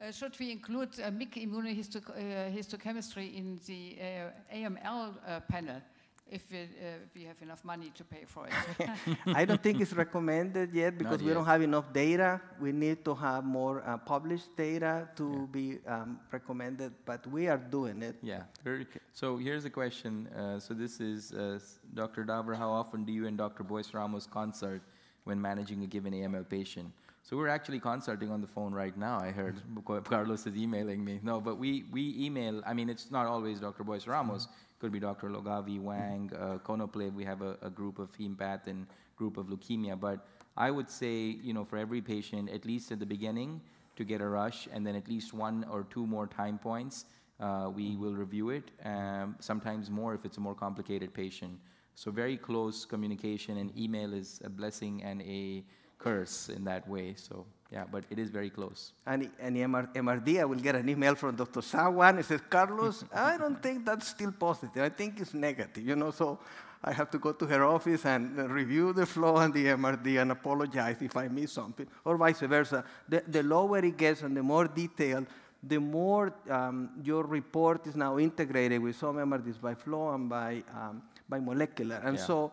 Uh, should we include uh, MYC immunohistochemistry in the uh, AML uh, panel if we, uh, if we have enough money to pay for it? (laughs) I don't think it's recommended yet because we yet. don't have enough data. We need to have more uh, published data to be um, recommended, but we are doing it. Yeah. Very, so here's a question. Uh, so this is uh, Dr. Daver. How often do you and Dr. Bueso-Ramos consult when managing a given AML patient? So we're actually consulting on the phone right now. I heard (laughs) Carlos is emailing me. No, but we, we email. I mean, it's not always Dr. Bueso-Ramos. Could be Dr. Loghavi, Wang, uh. We have a, a group of hempath and group of leukemia. But I would say, you know, for every patient, at least at the beginning, to get a rush, and then at least one or two more time points, uh, we will review it. Um, sometimes more if it's a more complicated patient. So very close communication, and email is a blessing and a curse in that way. So yeah, but it is very close. And, and MR, MRD, I will get an email from Dr. Sawan. It says, Carlos, I don't think that's still positive. I think it's negative, you know, so I have to go to her office and review the flow and the MRD and apologize if I miss something, or vice versa. The, the lower it gets and the more detailed, the more um, your report is now integrated with some MRDs by flow and by, um, by molecular. And Yeah. so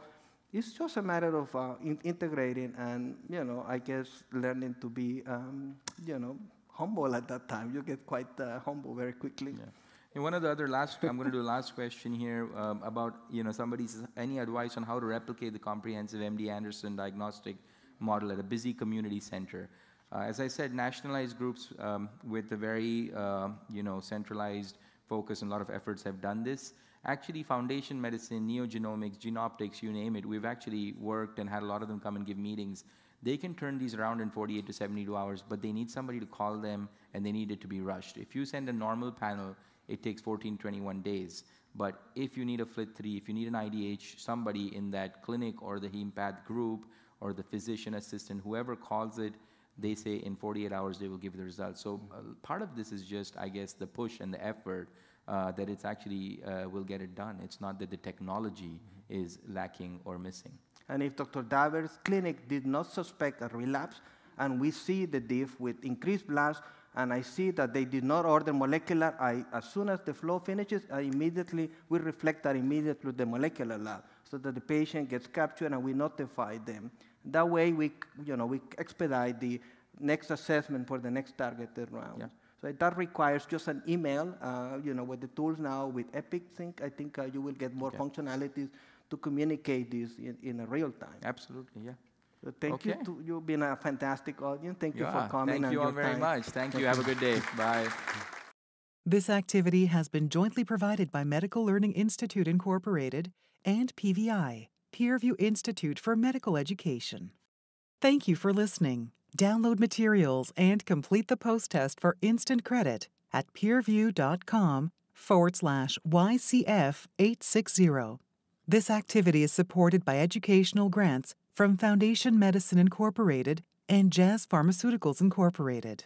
it's just a matter of uh, in- integrating and, you know, I guess learning to be, um, you know, humble at that time. You get quite uh, humble very quickly. Yeah. And one of the other last, I'm going to do a last question here um, about, you know, somebody says, any advice on how to replicate the comprehensive MD Anderson diagnostic model at a busy community center? Uh, as I said, nationalized groups um, with a very, uh, you know, centralized focus and a lot of efforts have done this. Actually, foundation medicine, neogenomics, GenOptix, you name it, we've actually worked and had a lot of them come and give meetings. They can turn these around in 48 to 72 hours, but they need somebody to call them and they need it to be rushed. If you send a normal panel, it takes 14, 21 days. But if you need a FLT3, if you need an IDH, somebody in that clinic or the hempath group or the physician assistant, whoever calls it, they say in 48 hours they will give the results. So uh, part of this is just, I guess, the push and the effort uh, that it's actually uh, will get it done. It's not that the technology is lacking or missing. And if Dr. Daver's clinic did not suspect a relapse, and we see the diff with increased blast, and I see that they did not order molecular, I, as soon as the flow finishes, I immediately, we reflect that immediately to the molecular lab, so that the patient gets captured and we notify them. That way, we, you know, we expedite the next assessment for the next targeted round. Yeah. So that requires just an email, uh, you know, with the tools now with Epic Sync, I think uh, you will get more Okay. functionalities to communicate this in, in a real time. Absolutely, yeah. So thank Okay. you. To, you've been a fantastic audience. Thank you Yeah, for coming. Thank and you all very time. much. Thank you. Have a good day. Bye. This activity has been jointly provided by Medical Learning Institute Incorporated and PVI, Peerview Institute for Medical Education. Thank you for listening. Download materials and complete the post test for instant credit at peerview.com forward slash YCF 860. This activity is supported by educational grants from Foundation Medicine Incorporated and Jazz Pharmaceuticals Incorporated.